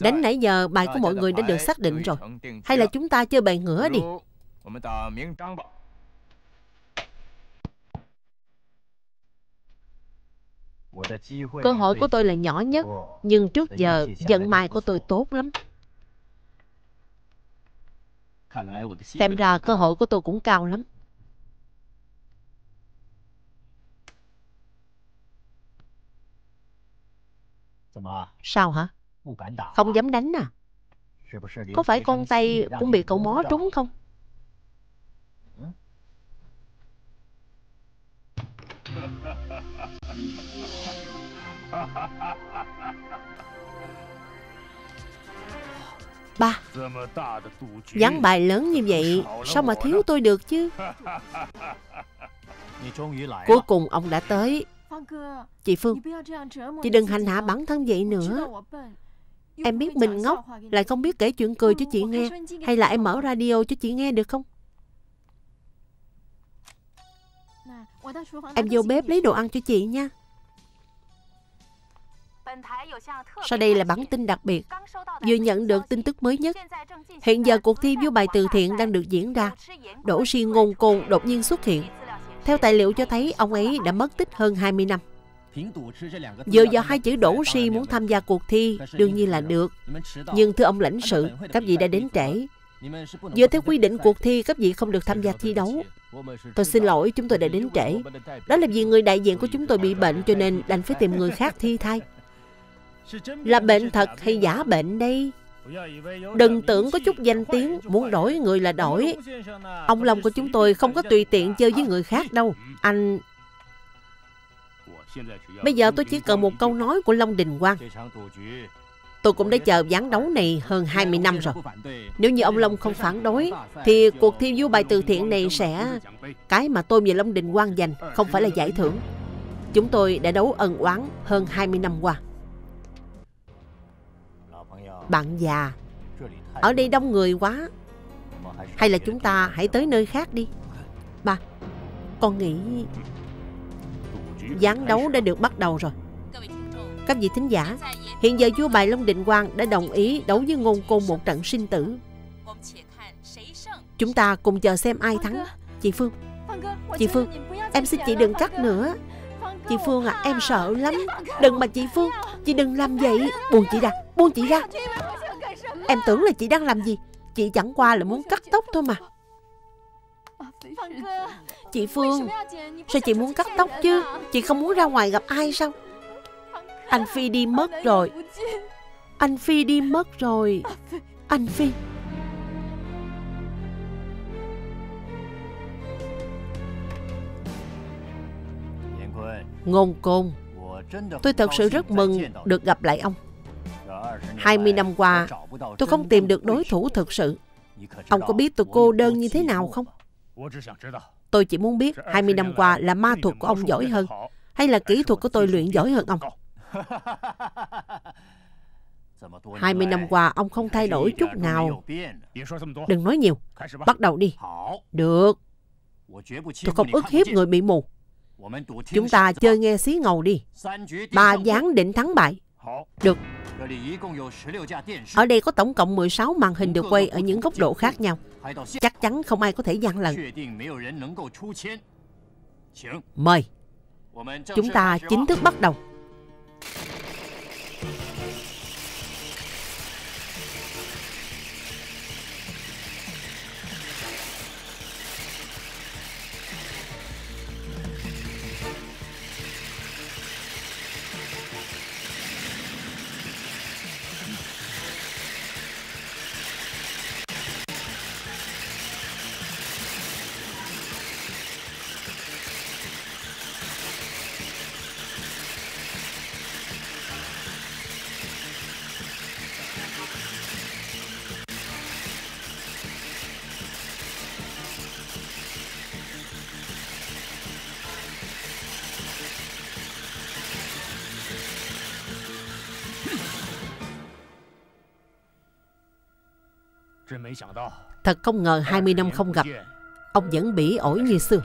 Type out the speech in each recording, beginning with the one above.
Đến nãy giờ bài của mọi người đã được xác định rồi. Hay là chúng ta chơi bài ngửa đi. Cơ hội của tôi là nhỏ nhất Nhưng trước giờ vận may của tôi tốt lắm. Xem ra cơ hội của tôi cũng cao lắm. Sao hả? Không dám đánh à? Có phải con tay cũng bị cậu mó trúng không? Ba Dán bài lớn như vậy Sao mà thiếu tôi được chứ? Cuối cùng ông đã tới. Chị Phương Chị đừng hành hạ bản thân vậy nữa Em biết mình ngốc Lại không biết kể chuyện cười cho chị nghe Hay là em mở radio cho chị nghe được không Em vô bếp lấy đồ ăn cho chị nha sau đây là bản tin đặc biệt. Vừa nhận được tin tức mới nhất. Hiện giờ cuộc thi vua bài từ thiện đang được diễn ra. Đỗ Si ngôn côn đột nhiên xuất hiện. Theo tài liệu cho thấy ông ấy đã mất tích hơn 20 năm. Dựa vào hai chữ đổ si muốn tham gia cuộc thi đương nhiên là được. Nhưng thưa ông lãnh sự, các vị đã đến trễ. Dựa theo quy định cuộc thi, các vị không được tham gia thi đấu. Tôi xin lỗi, chúng tôi đã đến trễ. Đó là vì người đại diện của chúng tôi bị bệnh cho nên đành phải tìm người khác thi thay. Là bệnh thật hay giả bệnh đây? Đừng tưởng có chút danh tiếng Muốn đổi người là đổi Ông Long của chúng tôi không có tùy tiện chơi với người khác đâu Anh Bây giờ tôi chỉ cần một câu nói của Long Đình Quang. Tôi cũng đã chờ ván đấu này hơn 20 năm rồi. Nếu như ông Long không phản đối, Thì cuộc thi vua bài từ thiện này sẽ Cái mà tôi và Long Đình Quang giành Không phải là giải thưởng. Chúng tôi đã đấu ân oán hơn 20 năm qua. Bạn già, Ở đây đông người quá. Hay là chúng ta hãy tới nơi khác đi. Ba, Con nghĩ Gián đấu đã được bắt đầu rồi. Các vị thính giả, Hiện giờ vua bài Long Định Quang đã đồng ý đấu với ngôn côn một trận sinh tử. Chúng ta cùng chờ xem ai thắng. Chị Phương Chị Phương, Em xin chị đừng cắt nữa. Chị Phương à em sợ lắm. Đừng mà chị Phương, Chị đừng làm vậy. Buông chị ra, Buông chị ra. Em tưởng là chị đang làm gì. Chị chẳng qua là muốn cắt tóc thôi mà. Chị Phương Sao chị muốn cắt tóc chứ? Chị không muốn ra ngoài gặp ai sao? Anh Phi đi mất rồi. Anh Phi đi mất rồi. Anh Phi. Ngôn Côn. Tôi thật sự rất mừng được gặp lại ông. 20 năm qua Tôi không tìm được đối thủ thực sự. Ông có biết tôi cô đơn như thế nào không? Tôi chỉ muốn biết 20 năm qua là ma thuật của ông giỏi hơn Hay là kỹ thuật của tôi luyện giỏi hơn ông? 20 năm qua ông không thay đổi chút nào. Đừng nói nhiều. Bắt đầu đi. Được. Tôi không ức hiếp người bị mù. Chúng ta chơi nghe xí ngầu đi. Ba gián định thắng bại. Được ở đây có tổng cộng 16 màn hình được quay ở những góc độ khác nhau. Chắc chắn không ai có thể gian lận. Mời. Chúng ta chính thức bắt đầu. Thật không ngờ 20 năm không gặp. Ông vẫn bỉ ổi như xưa.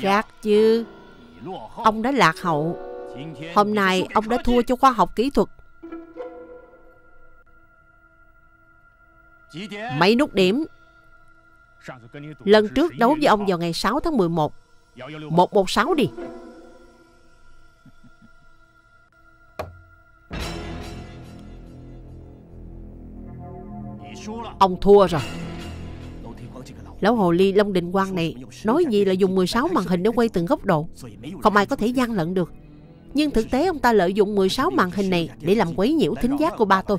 Khác chứ. Ông đã lạc hậu. Hôm nay ông đã thua cho khoa học kỹ thuật. Mấy nút điểm. Lần trước đấu với ông vào ngày 6 tháng 11. 116 đi. Ông thua rồi. Lão hồ ly, Long Đình Quang này nói gì là dùng 16 màn hình để quay từng góc độ. Không ai có thể gian lận được. Nhưng thực tế ông ta lợi dụng 16 màn hình này để làm quấy nhiễu thính giác của ba tôi.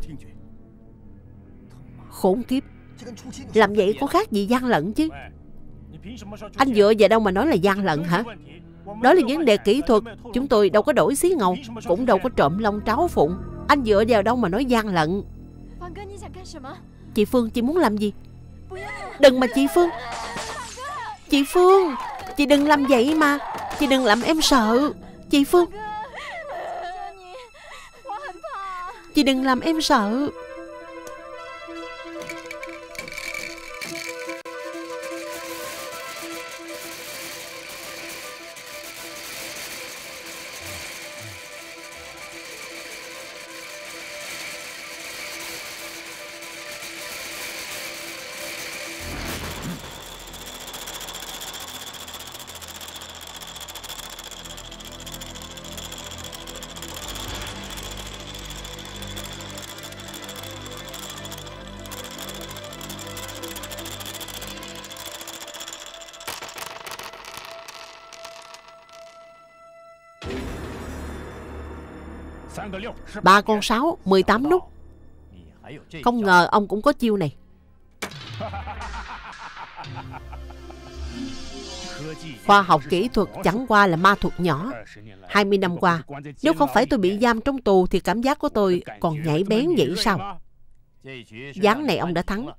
Khốn kiếp. Làm vậy có khác gì gian lận chứ? Anh dựa vào đâu mà nói là gian lận hả? Đó là vấn đề kỹ thuật Chúng tôi đâu có đổi xí ngầu, Cũng đâu có trộm lông tráo phụng Anh dựa vào đâu mà nói gian lận Chị Phương, chị muốn làm gì? Đừng mà chị Phương. Chị Phương, Chị đừng làm vậy mà. Chị đừng làm em sợ. Chị Phương. Chị đừng làm em sợ. Ba con sáu, 18 nút. Không ngờ ông cũng có chiêu này. Khoa học kỹ thuật chẳng qua là ma thuật nhỏ. 20 năm qua Nếu không phải tôi bị giam trong tù Thì cảm giác của tôi còn nhảy bén vậy sao? Gián này ông đã thắng.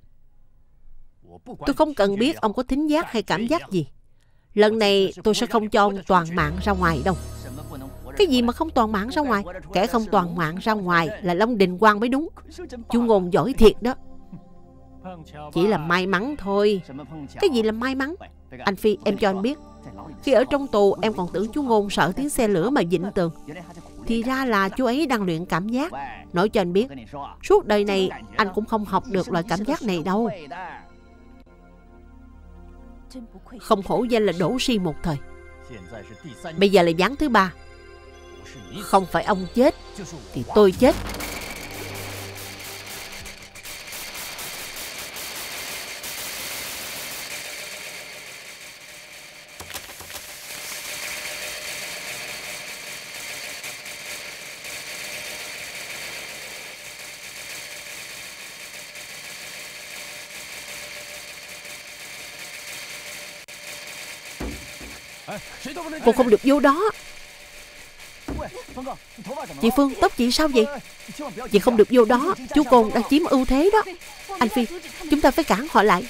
Tôi không cần biết ông có thính giác hay cảm giác gì. Lần này tôi sẽ không cho ông toàn mạng ra ngoài đâu cái gì mà không toàn mạng ra ngoài? Kẻ không toàn mạng ra ngoài là Long Đình Quang mới đúng. Chú Ngôn giỏi thiệt đó. Chỉ là may mắn thôi. Cái gì là may mắn? Anh Phi, em cho anh biết. Khi ở trong tù, em còn tưởng chú Ngôn sợ tiếng xe lửa mà dịnh tường. Thì ra là chú ấy đang luyện cảm giác. Nói cho anh biết, Suốt đời này anh cũng không học được loại cảm giác này đâu. Không khổ danh là đổ si một thời. Bây giờ là gián thứ ba không phải ông chết Thì tôi chết. Cô không được vô đó. Chị Phương, tóc chị sao vậy? Chị không được vô đó, chú Côn đang chiếm ưu thế đó. Anh Phi, chúng ta phải cản họ lại.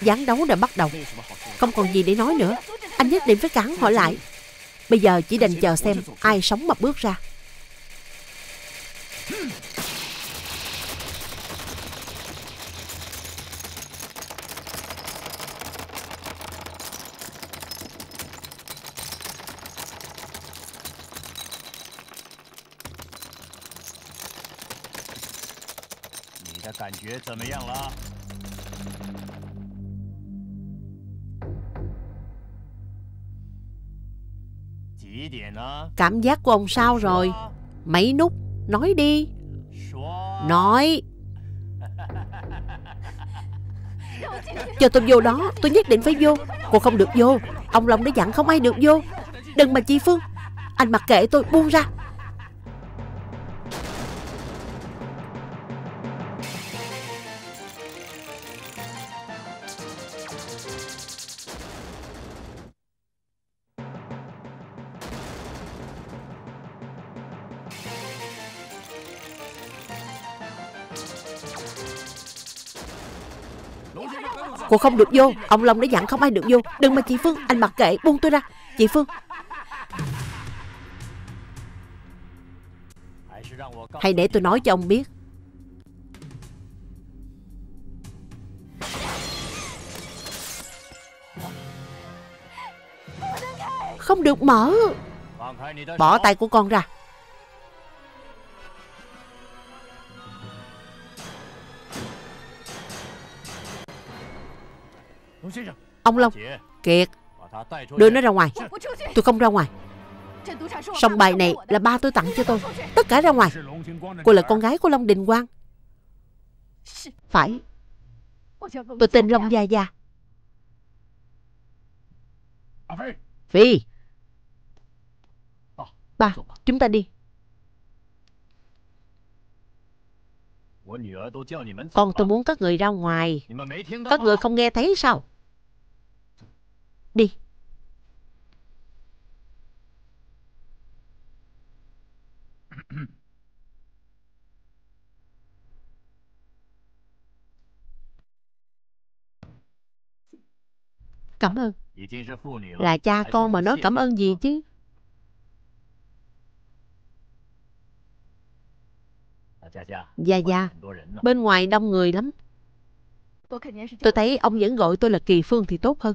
Gián đấu đã bắt đầu. Không còn gì để nói nữa. Anh nhất định phải cản họ lại. Bây giờ chỉ đành chờ xem ai sống mà bước ra. Cảm giác của ông sao rồi? Mấy nút, nói đi. Nói. Cho tôi vô đó, tôi nhất định phải vô. Cô không được vô. Ông Long đã dặn không ai được vô. Đừng mà chị Phương. Anh mặc kệ tôi, buông ra. Cô không được vô. Ông Long đã dặn không ai được vô. Đừng mà chị Phương, Anh mặc kệ, buông tôi ra. Chị Phương. Hay để tôi nói cho ông biết. Không được mở. Bỏ tay của con ra. Ông Long Kiệt. Đưa nó ra ngoài. Tôi không ra ngoài. Song bài này là ba tôi tặng cho tôi. Tất cả ra ngoài. Cô là con gái của Long Đình Quang. Phải. Tôi tên Long Gia Gia. Phi. Ba, chúng ta đi. Con tôi muốn các người ra ngoài. Các người không nghe thấy sao Đi. Cảm ơn. Là cha con mà nói cảm ơn gì chứ? Dạ dạ. Bên ngoài đông người lắm. Tôi thấy ông vẫn gọi tôi là Kỳ Phương thì tốt hơn.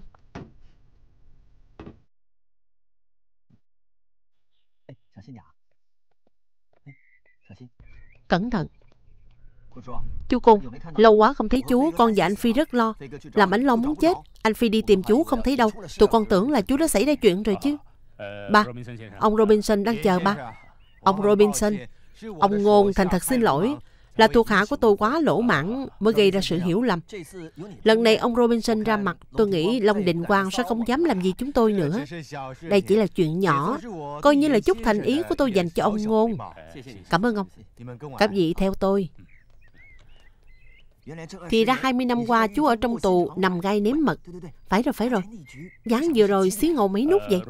Cẩn thận Chú Cung, lâu quá không thấy chú, con và anh Phi rất lo. Làm anh lo muốn chết. Anh Phi đi tìm chú không thấy đâu. Tụi con tưởng là chú đã xảy ra chuyện rồi chứ. Ba, ông Robinson đang chờ ba. Ông Robinson, ông Ngôn thành thật xin lỗi. Là thuộc hạ của tôi quá lỗ mãn mới gây ra sự hiểu lầm. Lần này ông Robinson ra mặt, tôi nghĩ Long Định Quang sẽ không dám làm gì chúng tôi nữa. Đây chỉ là chuyện nhỏ, coi như là chút thành ý của tôi dành cho ông Ngôn. Cảm ơn ông. Các vị theo tôi. Thì ra 20 năm qua chú ở trong tù nằm gai nếm mật. Phải rồi, phải rồi. Dán vừa rồi xí ngầu mấy nút vậy?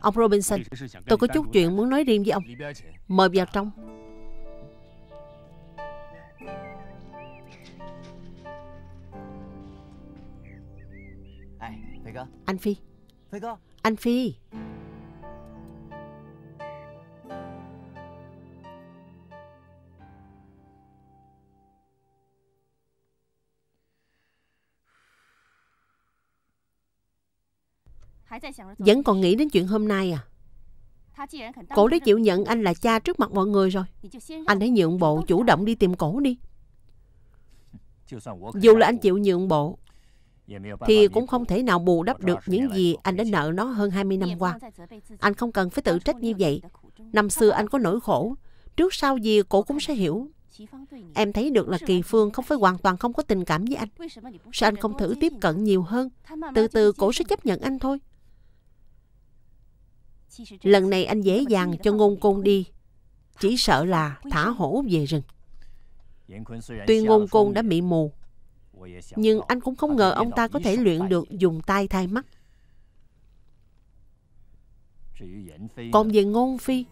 Ông Robinson, tôi có chút chuyện muốn nói riêng với ông. Mời vào trong. Anh Phi. Anh Phi. Vẫn còn nghĩ đến chuyện hôm nay à? Cổ đã chịu nhận anh là cha trước mặt mọi người rồi. Anh hãy nhượng bộ, chủ động đi tìm cổ đi. Dù là anh chịu nhượng bộ, thì cũng không thể nào bù đắp được những gì anh đã nợ nó hơn 20 năm qua. Anh không cần phải tự trách như vậy. Năm xưa anh có nỗi khổ, trước sau gì cổ cũng sẽ hiểu. Em thấy được là Kỳ Phương không phải hoàn toàn không có tình cảm với anh. Sao anh không thử tiếp cận nhiều hơn? Từ từ cổ sẽ chấp nhận anh thôi. Lần này anh dễ dàng cho ngôn côn đi Chỉ sợ là thả hổ về rừng Tuy ngôn côn đã bị mù Nhưng anh cũng không ngờ ông ta có thể luyện được dùng tay thay mắt. Còn về ngôn phi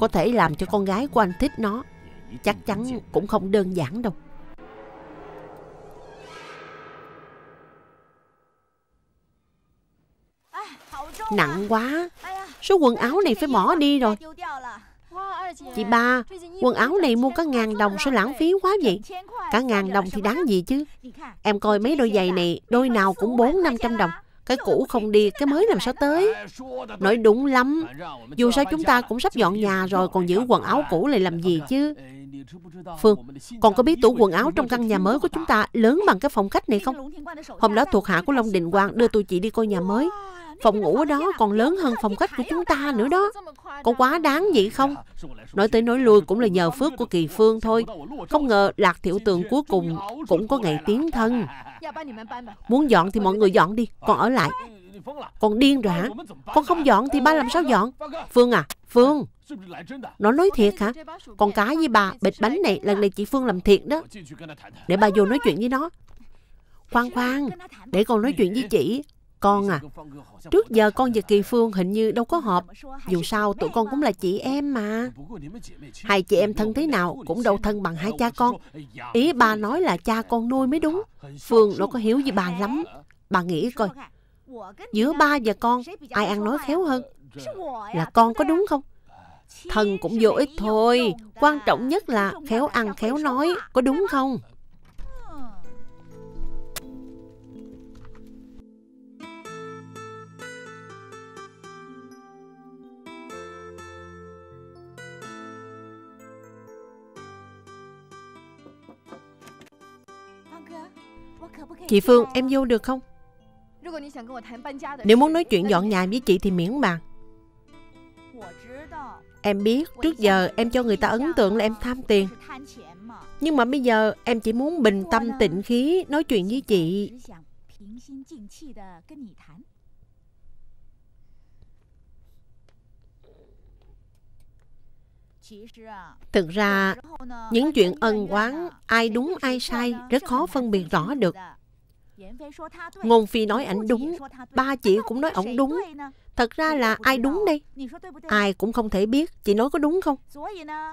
Có thể làm cho con gái của anh thích nó. Chắc chắn cũng không đơn giản đâu. Nặng quá. Số quần áo này phải bỏ đi rồi Chị ba Quần áo này mua cả ngàn đồng Sao lãng phí quá vậy? Cả ngàn đồng thì đáng gì chứ? Em coi mấy đôi giày này Đôi nào cũng bốn năm trăm đồng. Cái cũ không đi, cái mới làm sao tới? Nói đúng lắm. Dù sao chúng ta cũng sắp dọn nhà rồi Còn giữ quần áo cũ lại làm gì chứ? Phương, còn có biết tủ quần áo trong căn nhà mới của chúng ta lớn bằng cái phòng khách này không? Hôm đó thuộc hạ của Long Đình Quang đưa tôi chị đi coi nhà mới. Phòng ngủ ở đó còn lớn hơn phòng khách của chúng ta nữa đó. Có quá đáng vậy không? Nói tới nói lui cũng là nhờ phước của Kỳ Phương thôi. Không ngờ Lạc Thiệu Tường cuối cùng Cũng có ngày tiến thân. Muốn dọn thì mọi người dọn đi Còn ở lại. Con điên rồi hả? Con không dọn thì ba làm sao dọn? Phương à Phương. Nó nói thiệt hả? Con cá với bà bịch bánh này, Lần này chị Phương làm thiệt đó. Để bà vô nói chuyện với nó. Khoan khoan, Để con nói chuyện với chị con à, trước giờ con và Kỳ Phương hình như đâu có hợp. Dù sao tụi con cũng là chị em mà. Hai chị em thân thế nào cũng đâu thân bằng hai cha con. Ý bà nói là cha con nuôi mới đúng. Phương đâu có hiểu gì bà lắm. Bà nghĩ coi, giữa ba và con, ai ăn nói khéo hơn? Là con có đúng không? Thân cũng vô ích thôi. Quan trọng nhất là khéo ăn khéo nói. Có đúng không? Chị Phương, em vô được không? Nếu muốn nói chuyện dọn nhà với chị thì miễn bàn. Em biết trước giờ em cho người ta ấn tượng là em tham tiền. Nhưng mà bây giờ em chỉ muốn bình tâm tịnh khí nói chuyện với chị. Thực ra, những chuyện ân oán, ai đúng ai sai rất khó phân biệt rõ được. Ngôn Phi nói ảnh đúng, ba chị cũng nói ổng đúng. Thật ra là ai đúng đây? Ai cũng không thể biết, chị nói có đúng không?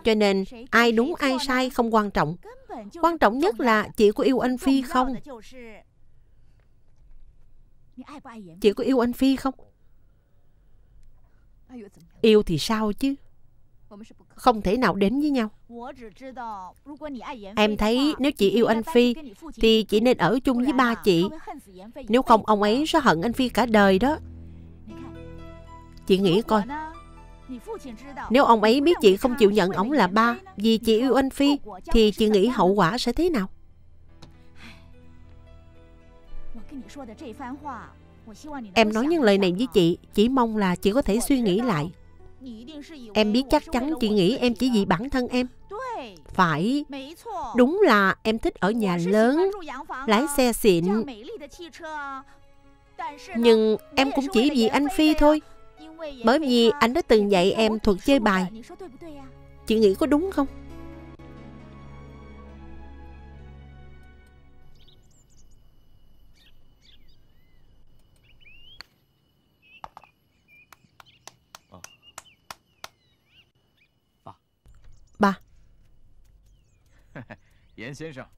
Cho nên, ai đúng ai sai không quan trọng. Quan trọng nhất là chị có yêu anh Phi không? Chị có yêu anh Phi không? Yêu thì sao chứ? Không thể nào đến với nhau. Em thấy nếu chị yêu anh Phi thì chị nên ở chung với ba chị. Nếu không ông ấy sẽ hận anh Phi cả đời đó. Chị nghĩ coi. Nếu ông ấy biết chị không chịu nhận ông là ba vì chị yêu anh Phi thì chị nghĩ hậu quả sẽ thế nào? Em nói những lời này với chị chỉ mong là chị có thể suy nghĩ lại Em biết chắc chắn chị nghĩ em chỉ vì bản thân em. Phải. Đúng là em thích ở nhà lớn, Lái xe xịn. Nhưng em cũng chỉ vì anh Phi thôi. Bởi vì anh đã từng dạy em thuật chơi bài. Chị nghĩ có đúng không?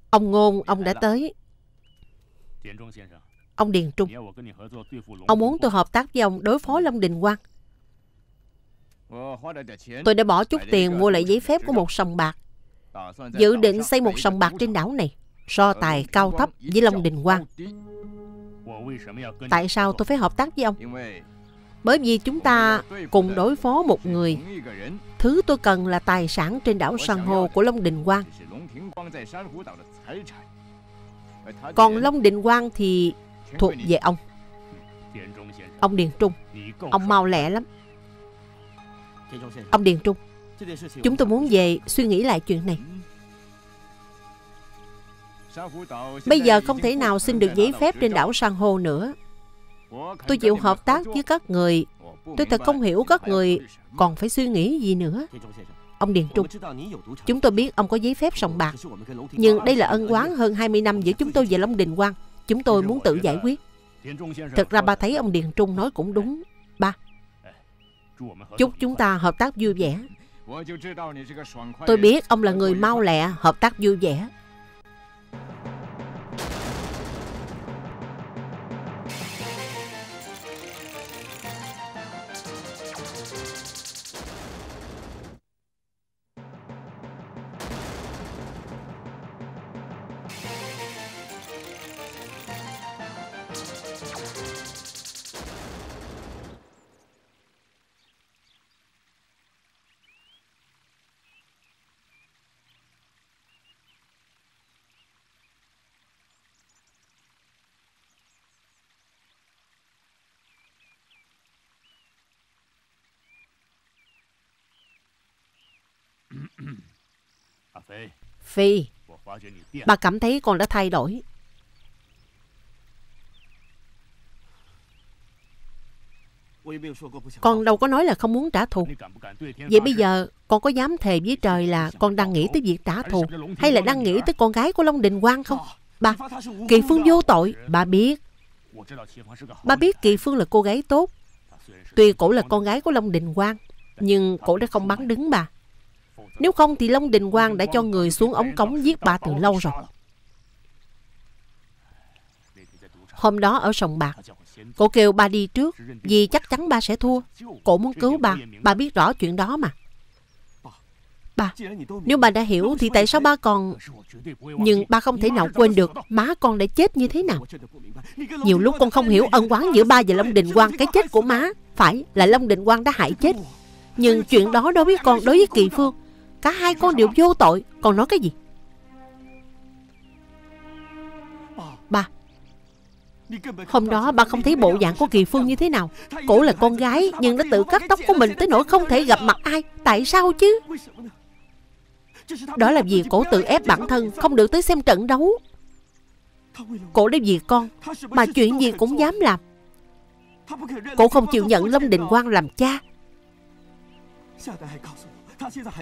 Ông Ngôn, ông đã tới. Ông Điền Trung. Ông muốn tôi hợp tác với ông đối phó Long Đình Quang. Tôi đã bỏ chút tiền mua lại giấy phép của một sòng bạc. Dự định xây một sòng bạc trên đảo này So tài cao thấp với Long Đình Quang. Tại sao tôi phải hợp tác với ông bởi vì chúng ta cùng đối phó một người Thứ tôi cần là tài sản trên đảo san hồ của Long Đình Quang. Còn Long Đình Quang thì thuộc về ông. Ông Điền Trung, ông mau lẹ lắm. Ông Điền Trung, chúng tôi muốn về suy nghĩ lại chuyện này. Bây giờ không thể nào xin được giấy phép trên đảo san hô nữa. Tôi chịu hợp tác với các người Tôi thật không hiểu các người còn phải suy nghĩ gì nữa. Ông Điền Trung, chúng tôi biết ông có giấy phép sòng bạc, nhưng đây là ân oán hơn 20 năm giữa chúng tôi và Long Đình Quang. Chúng tôi muốn tự giải quyết. Thật ra ba thấy ông Điền Trung nói cũng đúng. Ba, chúc chúng ta hợp tác vui vẻ. Tôi biết ông là người mau lẹ, hợp tác vui vẻ. Phi, bà cảm thấy con đã thay đổi. Con đâu có nói là không muốn trả thù. Vậy bây giờ con có dám thề với trời là con đang nghĩ tới việc trả thù hay là đang nghĩ tới con gái của Long Đình Quang không? Bà, Kỳ Phương vô tội, bà biết. Bà biết Kỳ Phương là cô gái tốt. Tuy cổ là con gái của Long Đình Quang, nhưng cổ đã không bắn đứng bà. Nếu không thì Long Đình Quang đã cho người xuống ống cống giết bà từ lâu rồi. Hôm đó ở sòng bạc, cô kêu ba đi trước vì chắc chắn ba sẽ thua. Cô muốn cứu ba, ba biết rõ chuyện đó mà. Ba, nếu bà đã hiểu thì tại sao ba còn... Nhưng ba không thể nào quên được má con đã chết như thế nào. Nhiều lúc con không hiểu ân oán giữa ba và Long Đình Quang cái chết của má. Phải là Long Đình Quang đã hại chết. Nhưng chuyện đó đối với con đối với Kỳ Phương Cả hai con đều vô tội. Còn nói cái gì? Ba, Hôm đó ba không thấy bộ dạng của Kỳ Phương như thế nào. Cổ là con gái, Nhưng đã tự cắt tóc của mình tới nỗi không thể gặp mặt ai. Tại sao chứ? Đó là vì cổ tự ép bản thân Không được tới xem trận đấu. Cổ đã vì con Mà chuyện gì cũng dám làm. Cổ không chịu nhận Lâm Đình Quang làm cha.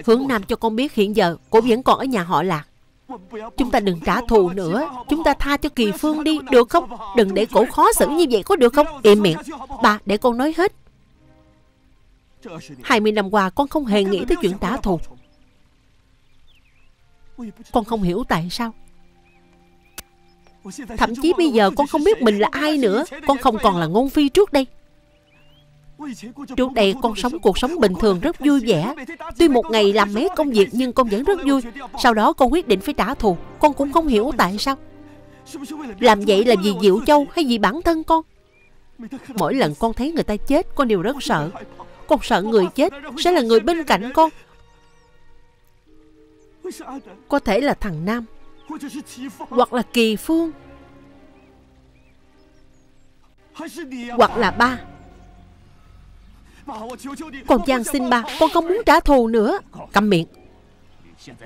Hướng Nam cho con biết hiện giờ Cổ vẫn còn ở nhà họ Lạc. Chúng ta đừng trả thù nữa. Chúng ta tha cho Kỳ Phương đi. Được không? Đừng để cổ khó xử như vậy có được không? Im miệng. Bà để con nói hết. 20 năm qua con không hề nghĩ tới chuyện trả thù. Con không hiểu tại sao. Thậm chí bây giờ con không biết mình là ai nữa. Con không còn là ngôn phi trước đây. Trước đây con sống cuộc sống bình thường rất vui vẻ. Tuy một ngày làm mấy công việc nhưng con vẫn rất vui. Sau đó con quyết định phải trả thù. Con cũng không hiểu tại sao. Làm vậy là vì Diệu Châu hay vì bản thân con? Mỗi lần con thấy người ta chết Con đều rất sợ. Con sợ người chết sẽ là người bên cạnh con. Có thể là thằng Nam Hoặc là Kỳ Phương Hoặc là ba con Giang xin ba, Con không muốn trả thù nữa. Cầm miệng.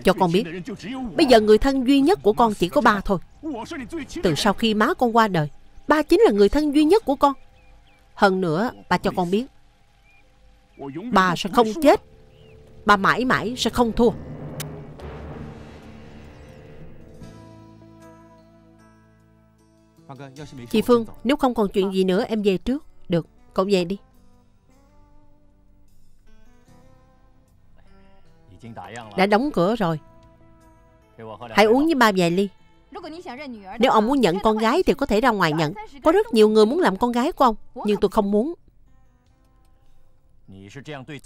Cho con biết, Bây giờ người thân duy nhất của con chỉ có ba thôi. Từ sau khi má con qua đời, Ba chính là người thân duy nhất của con. Hơn nữa, Ba cho con biết, Ba sẽ không chết. Ba mãi mãi sẽ không thua. Chị Phương, Nếu không còn chuyện gì nữa, em về trước. Được Cậu về đi. Đã đóng cửa rồi. Hãy uống với ba vài ly. Nếu ông muốn nhận con gái thì có thể ra ngoài nhận. Có rất nhiều người muốn làm con gái của ông Nhưng tôi không muốn.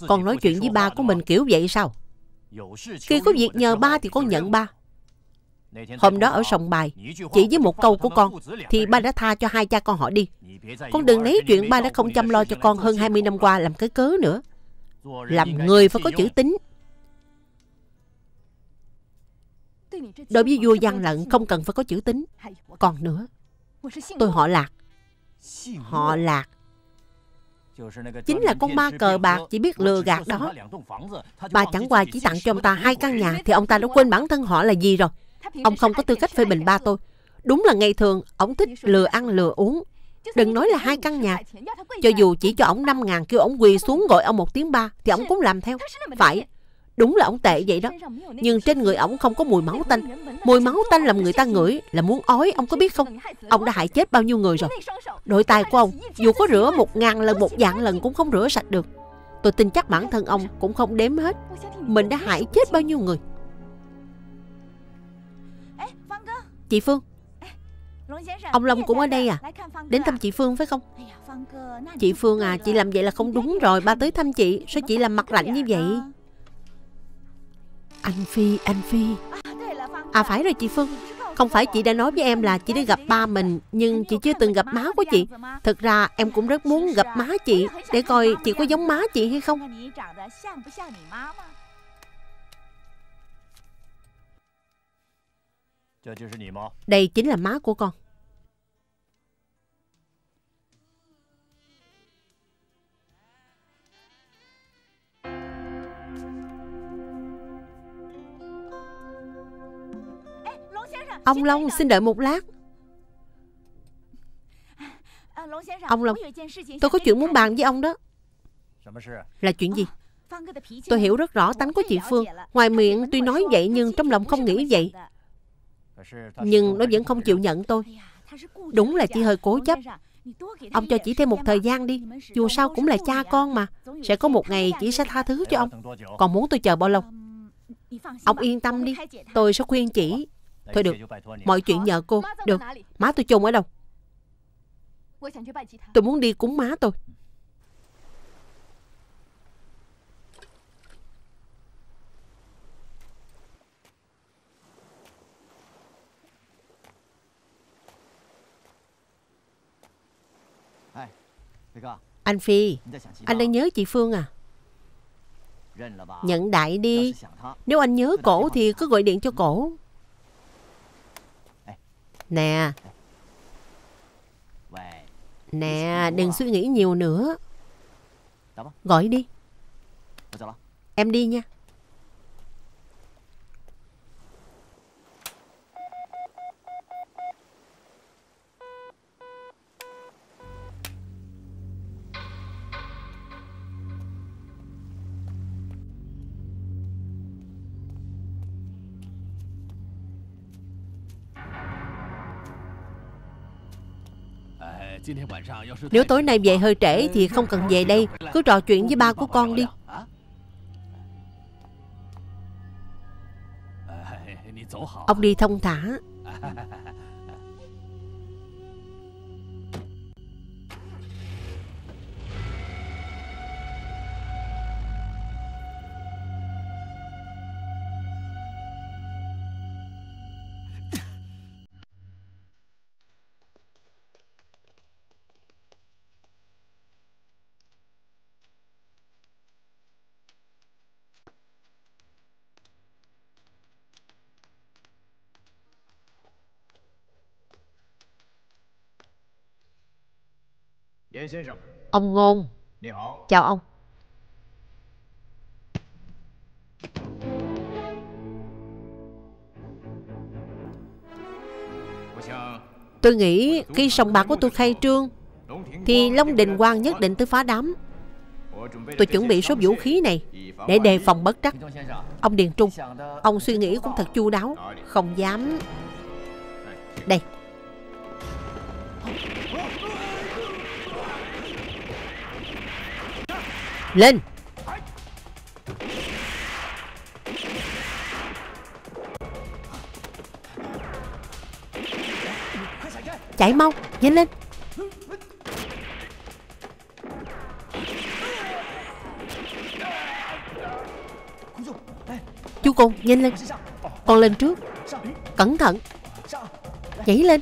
Con nói chuyện với ba của mình kiểu vậy sao? Khi có việc nhờ ba thì con nhận ba. Hôm đó ở sòng bài Chỉ với một câu của con Thì ba đã tha cho hai cha con họ đi. Con đừng lấy chuyện ba đã không chăm lo cho con hơn 20 năm qua làm cái cớ nữa. Làm người phải có chữ tính Đối với vua văn lận, không cần phải có chữ tính Còn nữa, Tôi họ lạc. Họ lạc. Chính là con ma cờ bạc, chỉ biết lừa gạt đó Bà chẳng qua chỉ tặng cho ông ta hai căn nhà, Thì ông ta đã quên bản thân họ là gì rồi. Ông không có tư cách phê bình ba tôi. Đúng là ngày thường, Ông thích lừa ăn lừa uống. Đừng nói là hai căn nhà. Cho dù chỉ cho ông 5 ngàn kêu ông quỳ xuống gọi ông một tiếng ba, Thì ông cũng làm theo. Phải. Đúng là ông tệ vậy đó. Nhưng trên người ông không có mùi máu tanh. Mùi máu tanh làm người ta ngửi Là muốn ói ông có biết không? Ông đã hại chết bao nhiêu người rồi. Đôi tay của ông Dù có rửa một ngàn lần một vạn lần cũng không rửa sạch được. Tôi tin chắc bản thân ông cũng không đếm hết. Mình đã hại chết bao nhiêu người? Chị Phương. Ông Long cũng ở đây à? Đến thăm chị Phương phải không? Chị Phương à Chị làm vậy là không đúng rồi. Ba tới thăm chị. Sao chị làm mặt lạnh như vậy anh Phi, anh Phi. À phải rồi chị Phương. Không phải chị đã nói với em là chị đi gặp ba mình Nhưng chị chưa từng gặp má của chị. Thực ra em cũng rất muốn gặp má chị Để coi chị có giống má chị hay không. Đây chính là má của con. Ông Long, xin đợi một lát. Ông Long, Tôi có chuyện muốn bàn với ông đó. Là chuyện gì? Tôi hiểu rất rõ tánh của chị Phương. Ngoài miệng tuy nói vậy nhưng trong lòng không nghĩ vậy. Nhưng nó vẫn không chịu nhận tôi. Đúng là chị hơi cố chấp. Ông cho chị thêm một thời gian đi. Dù sao cũng là cha con mà. Sẽ có một ngày chị sẽ tha thứ cho ông. Còn muốn tôi chờ bao lâu? Ông yên tâm đi. Tôi sẽ khuyên chị. Thôi được, mọi chuyện nhờ cô. Được, má tôi chôn ở đâu? Tôi muốn đi cúng má tôi. Anh Phi, anh đang nhớ chị Phương à? Nhận đại đi. Nếu anh nhớ cổ thì cứ gọi điện cho cổ. Nè Nè, đừng suy nghĩ nhiều nữa. Gọi đi. Em đi nha. Nếu tối nay về hơi trễ thì không cần về đây. Cứ trò chuyện với ba của con đi. Ông đi thông thả. Ông Ngôn. Chào ông. Tôi nghĩ khi sòng bạc của tôi khai trương Thì Long Đình Quang nhất định tới phá đám. Tôi chuẩn bị số vũ khí này Để đề phòng bất trắc. Ông Điền Trung Ông suy nghĩ cũng thật chu đáo Không dám. Đây Lên. Chạy mau, Nhanh lên. Chú Côn, nhanh lên. Con lên trước. Cẩn thận. Nhảy lên.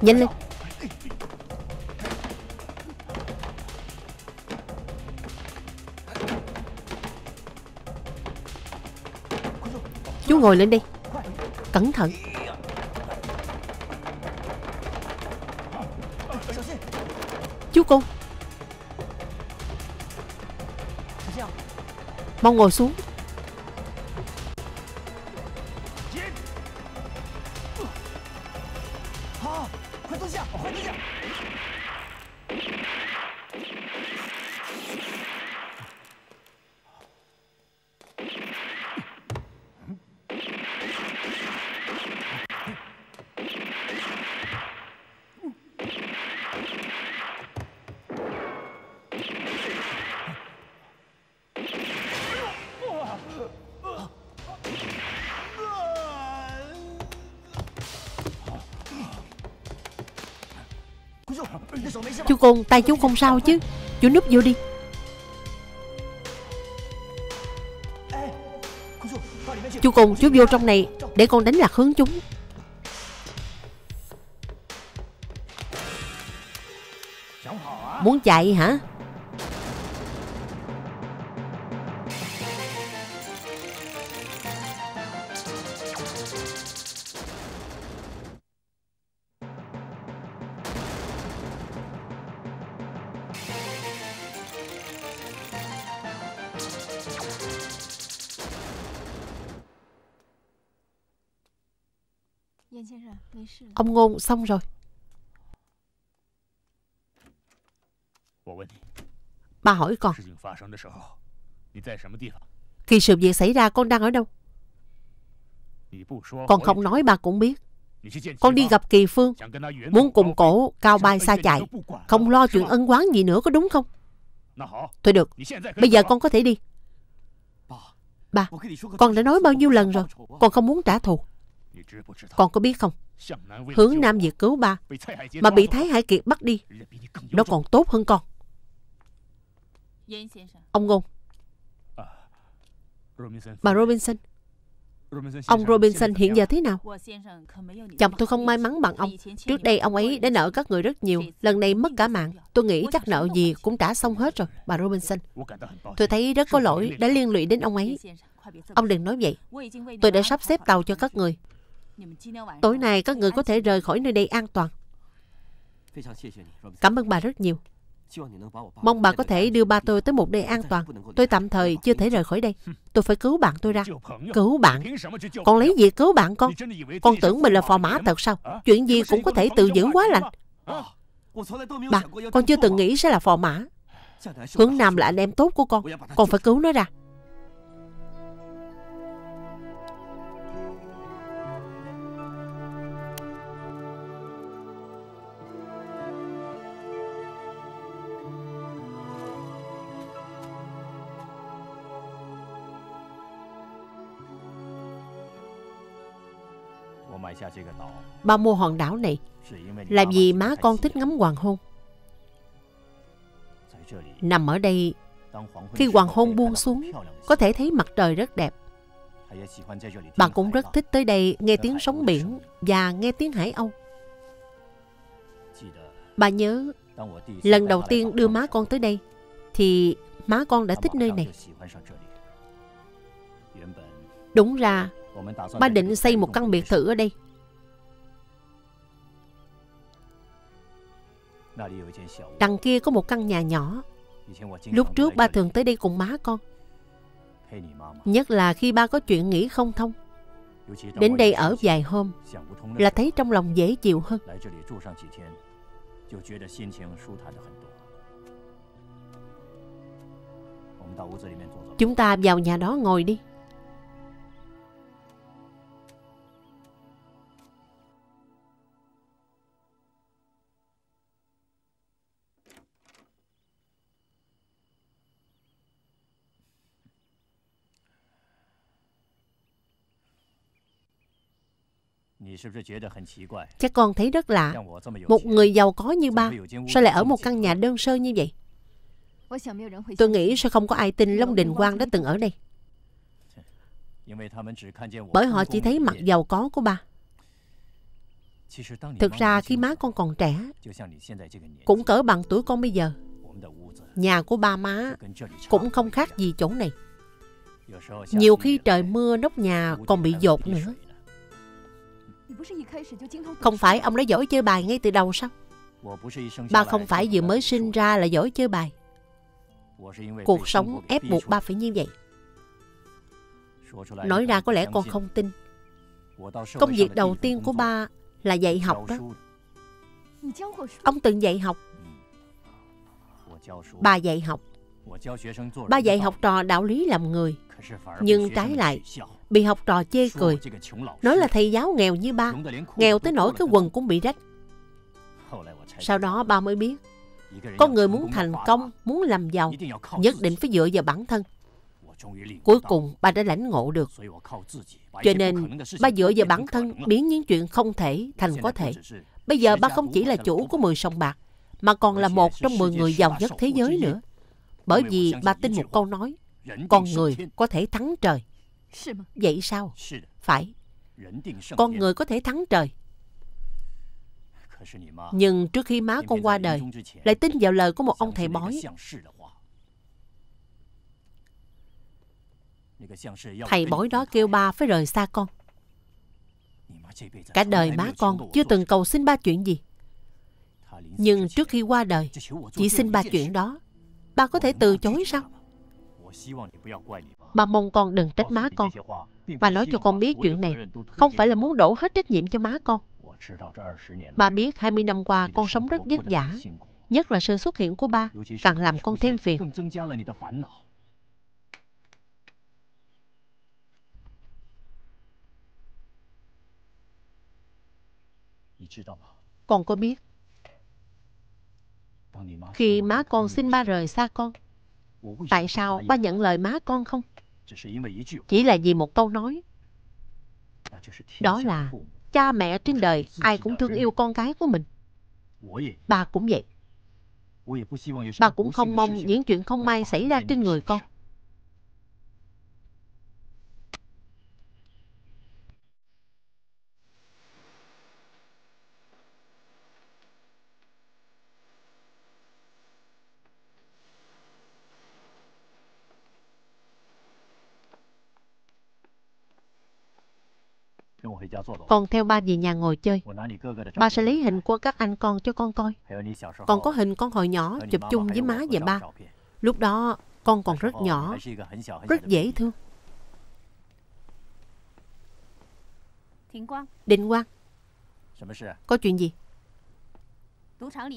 Nhanh lên. Ngồi lên đi. Cẩn thận. Chú cô. Mau ngồi xuống. Chú con tay chú không sao chứ. Chú núp vô đi. Chú con chú vô trong này, Để con đánh lạc hướng chúng. Muốn chạy hả? Ông Ngôn xong rồi. Bà hỏi con Khi sự việc xảy ra con đang ở đâu? Con không nói bà cũng biết. Con đi gặp Kỳ Phương, Muốn cùng cổ cao bay xa chạy, Không lo chuyện ân quán gì nữa, có đúng không? Thôi được, Bây giờ con có thể đi. Bà Con đã nói bao nhiêu lần rồi, Con không muốn trả thù. Con có biết không Hướng Nam Việt cứu ba Mà bị Thái Hải Kiệt bắt đi Nó còn tốt hơn con Ông Ngôn Bà Robinson Ông Robinson hiện giờ thế nào? Chồng tôi không may mắn bằng ông. Trước đây ông ấy đã nợ các người rất nhiều. Lần này mất cả mạng. Tôi nghĩ chắc nợ gì cũng trả xong hết rồi, bà Robinson. Tôi thấy rất có lỗi đã liên lụy đến ông ấy. Ông đừng nói vậy. Tôi đã sắp xếp tàu cho các người. Tối nay các người có thể rời khỏi nơi đây an toàn. Cảm ơn bà rất nhiều. Mong bà có thể đưa ba tôi tới một nơi an toàn. Tôi tạm thời chưa thể rời khỏi đây. Tôi phải cứu bạn tôi ra. Cứu bạn? Con lấy gì cứu bạn con? Con tưởng mình là phò mã thật sao? Chuyện gì cũng có thể tự giữ quá lành. Bà, con chưa từng nghĩ sẽ là phò mã. Hướng Nam là anh em tốt của con. Con phải cứu nó ra. Ba mua hòn đảo này. Là vì má con thích ngắm hoàng hôn. Nằm ở đây, khi hoàng hôn buông xuống, có thể thấy mặt trời rất đẹp. Bà cũng rất thích tới đây nghe tiếng sóng biển và nghe tiếng hải âu. Bà nhớ, lần đầu tiên đưa má con tới đây, thì má con đã thích nơi này. Đúng ra, ba định xây một căn biệt thự ở đây. Đằng kia có một căn nhà nhỏ. Lúc trước ba thường tới đây cùng má con. Nhất là khi ba có chuyện nghĩ không thông. Đến đây ở vài hôm là thấy trong lòng dễ chịu hơn. Chúng ta vào nhà đó ngồi đi. Chắc con thấy rất lạ. Một người giàu có như ba, sao lại ở một căn nhà đơn sơ như vậy? Tôi nghĩ sẽ không có ai tin Long Đình Quang đã từng ở đây. Bởi họ chỉ thấy mặt giàu có của ba. Thực ra khi má con còn trẻ, cũng cỡ bằng tuổi con bây giờ, nhà của ba má cũng không khác gì chỗ này. Nhiều khi trời mưa nóc nhà còn bị dột nữa. Không phải ông đã giỏi chơi bài ngay từ đầu sao? Ba không phải vừa mới sinh ra là giỏi chơi bài. Cuộc sống ép buộc ba phải như vậy. Nói ra có lẽ con không tin. Công việc đầu tiên của ba là dạy học đó. Ông từng dạy học. Ba dạy học. Ba dạy học trò đạo lý làm người. Nhưng trái lại, bị học trò chê cười. Nói là thầy giáo nghèo như ba, nghèo tới nỗi cái quần cũng bị rách. Sau đó ba mới biết, con người muốn thành công, muốn làm giàu, nhất định phải dựa vào bản thân. Cuối cùng ba đã lãnh ngộ được. Cho nên ba dựa vào bản thân biến những chuyện không thể thành có thể. Bây giờ ba không chỉ là chủ của 10 sông bạc, mà còn là một trong 10 người giàu nhất thế giới nữa. Bởi vì ba tin một câu nói, con người có thể thắng trời. Vậy sao? Phải. Con người có thể thắng trời. Nhưng trước khi má con qua đời, lại tin vào lời của một ông thầy bói. Thầy bói đó kêu ba phải rời xa con. Cả đời má con chưa từng cầu xin ba chuyện gì. Nhưng trước khi qua đời, chỉ xin ba chuyện đó. Ba có thể từ chối sao? Ba mong con đừng trách má con. Ba nói cho con biết chuyện này không phải là muốn đổ hết trách nhiệm cho má con. Ba biết 20 năm qua con sống rất vất vả. Nhất là sự xuất hiện của ba càng làm con thêm phiền. Con có biết khi má con xin ba rời xa con Tại sao ba nhận lời má con không? Chỉ là vì một câu nói. Đó là cha mẹ trên đời ai cũng thương yêu con cái của mình. Ba cũng vậy. Ba cũng không mong những chuyện không may xảy ra trên người con. Con theo ba về nhà ngồi chơi. Ba sẽ lấy hình của các anh con cho con coi. Còn có hình con hồi nhỏ chụp chung với má và ba. Lúc đó con còn rất nhỏ, rất dễ thương. Định Quang, có chuyện gì?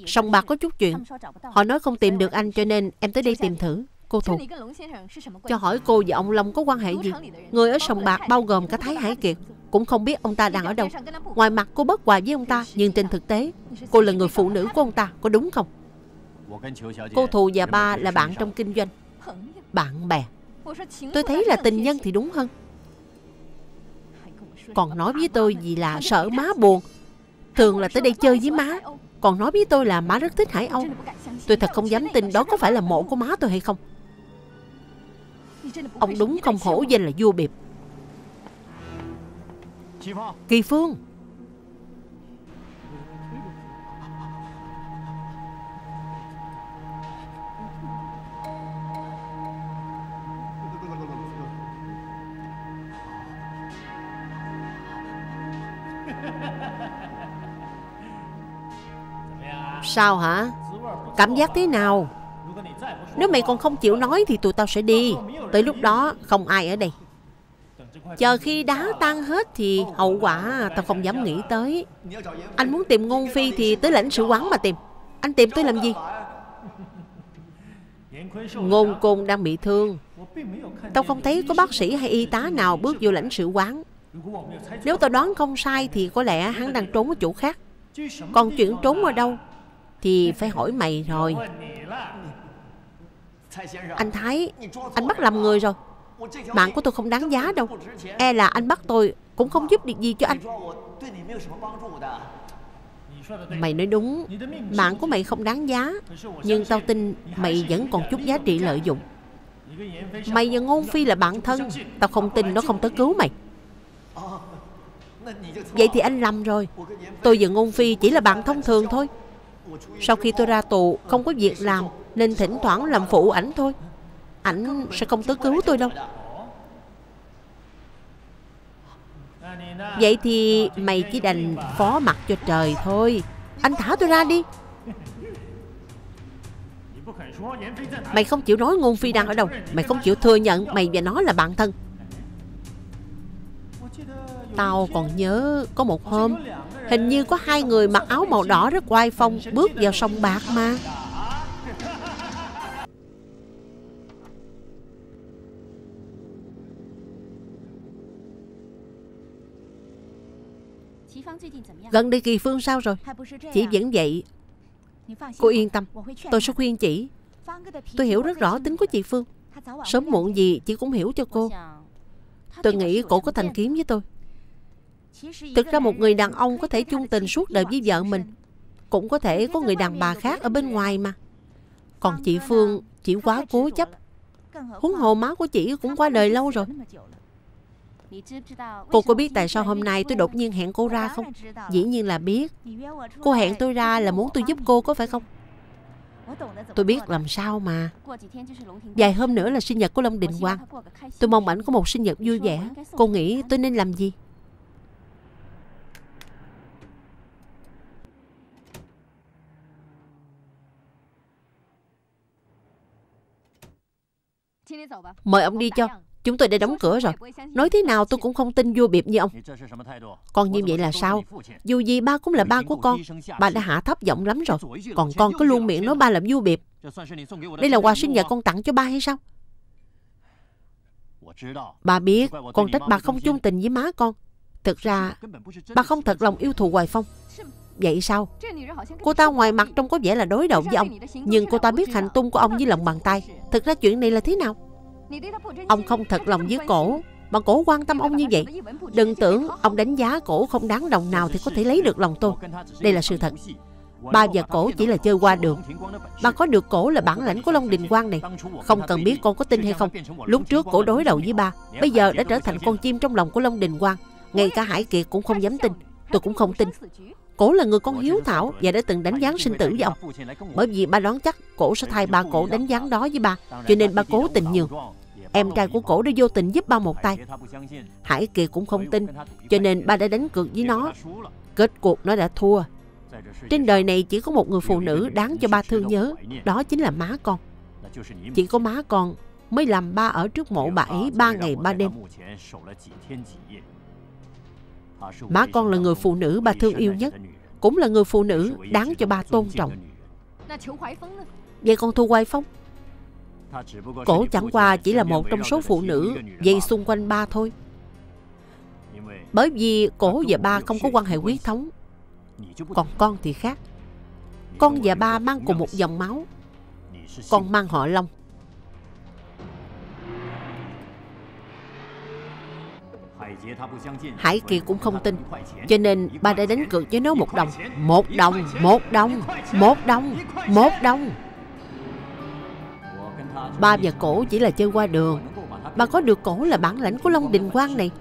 Sòng bạc có chút chuyện. Họ nói không tìm được anh cho nên em tới đây tìm thử. Cô Thù, cho hỏi cô và ông Long có quan hệ gì? Người ở sòng bạc bao gồm cả Thái Hải Kiệt. Cũng không biết ông ta đang ở đâu. Ngoài mặt cô bất hòa với ông ta, nhưng trên thực tế, cô là người phụ nữ của ông ta, có đúng không? Cô Thù và ba là bạn trong kinh doanh. Bạn bè. Tôi thấy là tình nhân thì đúng hơn. Còn nói với tôi vì là sợ má buồn. Thường là tới đây chơi với má. Còn nói với tôi là má rất thích Hải Âu. Tôi thật không dám tin đó có phải là mộ của má tôi hay không. Ông đúng không hổ danh là vua biệp Kỳ Phương Sao hả? Cảm giác thế nào? Nếu mày còn không chịu nói thì tụi tao sẽ đi Tới lúc đó, không ai ở đây Chờ khi đá tan hết thì hậu quả tao không dám nghĩ tới. Anh muốn tìm ngôn phi thì tới lãnh sự quán mà tìm. Anh tìm tôi làm gì? Ngôn côn đang bị thương. Tao không thấy có bác sĩ hay y tá nào bước vô lãnh sự quán. Nếu tao đoán không sai thì có lẽ hắn đang trốn ở chỗ khác. Còn chuyện trốn ở đâu thì phải hỏi mày rồi. Anh Thái, Anh bắt làm người rồi. Mạng của tôi không đáng giá đâu. E là anh bắt tôi Cũng không giúp được gì cho anh. Mày nói đúng. Mạng của mày không đáng giá, Nhưng tao tin mày vẫn còn chút giá trị lợi dụng. Mày và Ngôn Phi là bạn thân, Tao không tin nó không tới cứu mày. Vậy thì anh lầm rồi. Tôi và Ngôn Phi chỉ là bạn thông thường thôi. Sau khi tôi ra tù, Không có việc làm, Nên thỉnh thoảng làm phụ ảnh thôi. Ảnh sẽ không tới cứu tôi đâu. Vậy thì mày chỉ đành phó mặt cho trời thôi. Anh thả tôi ra đi. Mày không chịu nói ngôn phi đang ở đâu. Mày không chịu thừa nhận mày và nó là bạn thân. Tao còn nhớ có một hôm, Hình như có hai người mặc áo màu đỏ rất oai phong Bước vào sông bạc mà. Gần đây Kỳ Phương sao rồi? Chị vẫn vậy. Cô yên tâm. Tôi sẽ khuyên chị. Tôi hiểu rất rõ tính của chị Phương. Sớm muộn gì chị cũng hiểu cho cô. Tôi nghĩ cổ có thành kiếm với tôi. Thực ra một người đàn ông có thể chung tình suốt đời với vợ mình Cũng có thể có người đàn bà khác ở bên ngoài mà. Còn chị Phương chỉ quá cố chấp. Huống hồ má của chị cũng qua đời lâu rồi Cô có biết tại sao hôm nay tôi đột nhiên hẹn cô ra không? Dĩ nhiên là biết. Cô hẹn tôi ra là muốn tôi giúp cô có phải không? Tôi biết làm sao mà. Vài hôm nữa là sinh nhật của Long Đình Quang. Tôi mong ảnh có một sinh nhật vui vẻ. Cô nghĩ tôi nên làm gì? Mời ông đi cho Chúng tôi đã đóng cửa rồi. Nói thế nào tôi cũng không tin vua biệp như ông. Con như vậy là sao? Dù gì ba cũng là ba của con. Ba đã hạ thấp giọng lắm rồi. Còn con có luôn miệng nói ba là vua biệp. Đây là quà sinh nhật con tặng cho ba hay sao? Ba biết Con trách bà không chung tình với má con. Thực ra, Ba không thật lòng yêu thù Hoài Phong. Vậy sao? Cô ta ngoài mặt trông có vẻ là đối đầu với ông. Nhưng cô ta biết hành tung của ông với lòng bàn tay. Thực ra chuyện này là thế nào? Ông không thật lòng với cổ. Mà cổ quan tâm ông như vậy, Đừng tưởng ông đánh giá cổ không đáng đồng nào Thì có thể lấy được lòng tôi. Đây là sự thật. Ba và cổ chỉ là chơi qua đường. Ba có được cổ là bản lãnh của Long Đình Quang này. Không cần biết con có tin hay không. Lúc trước cổ đối đầu với ba, Bây giờ đã trở thành con chim trong lòng của Long Đình Quang. Ngay cả Hải Kiệt cũng không dám tin. Tôi cũng không tin. Cổ là người con hiếu thảo và đã từng đánh gián sinh tử với ông. Bởi vì ba đoán chắc cổ sẽ thay ba cổ đánh gián đó với ba, Cho nên ba cố tình nhường em trai của cổ đã vô tình giúp ba một tay. Hải Kiệt cũng không tin, cho nên ba đã đánh cược với nó. Kết cuộc nó đã thua. Trên đời này chỉ có một người phụ nữ đáng cho ba thương nhớ, đó chính là má con. Chỉ có má con mới làm ba ở trước mộ bà ấy ba ngày ba đêm. Má con là người phụ nữ ba thương yêu nhất, cũng là người phụ nữ đáng cho ba tôn trọng. Vậy con Thu Hoài Phong? Cổ chẳng qua chỉ là một trong số phụ nữ dây xung quanh ba thôi. Bởi vì cổ và ba không có quan hệ huyết thống. Còn con thì khác. Con và ba mang cùng một dòng máu. Con mang họ Long. Hải Kiệt cũng không tin Cho nên ba đã đánh cược với nó một đồng Một đồng, một đồng, một đồng, một đồng Ba và cổ chỉ là chơi qua đường. Ba có được cổ là bản lãnh của Long Đình Quang này.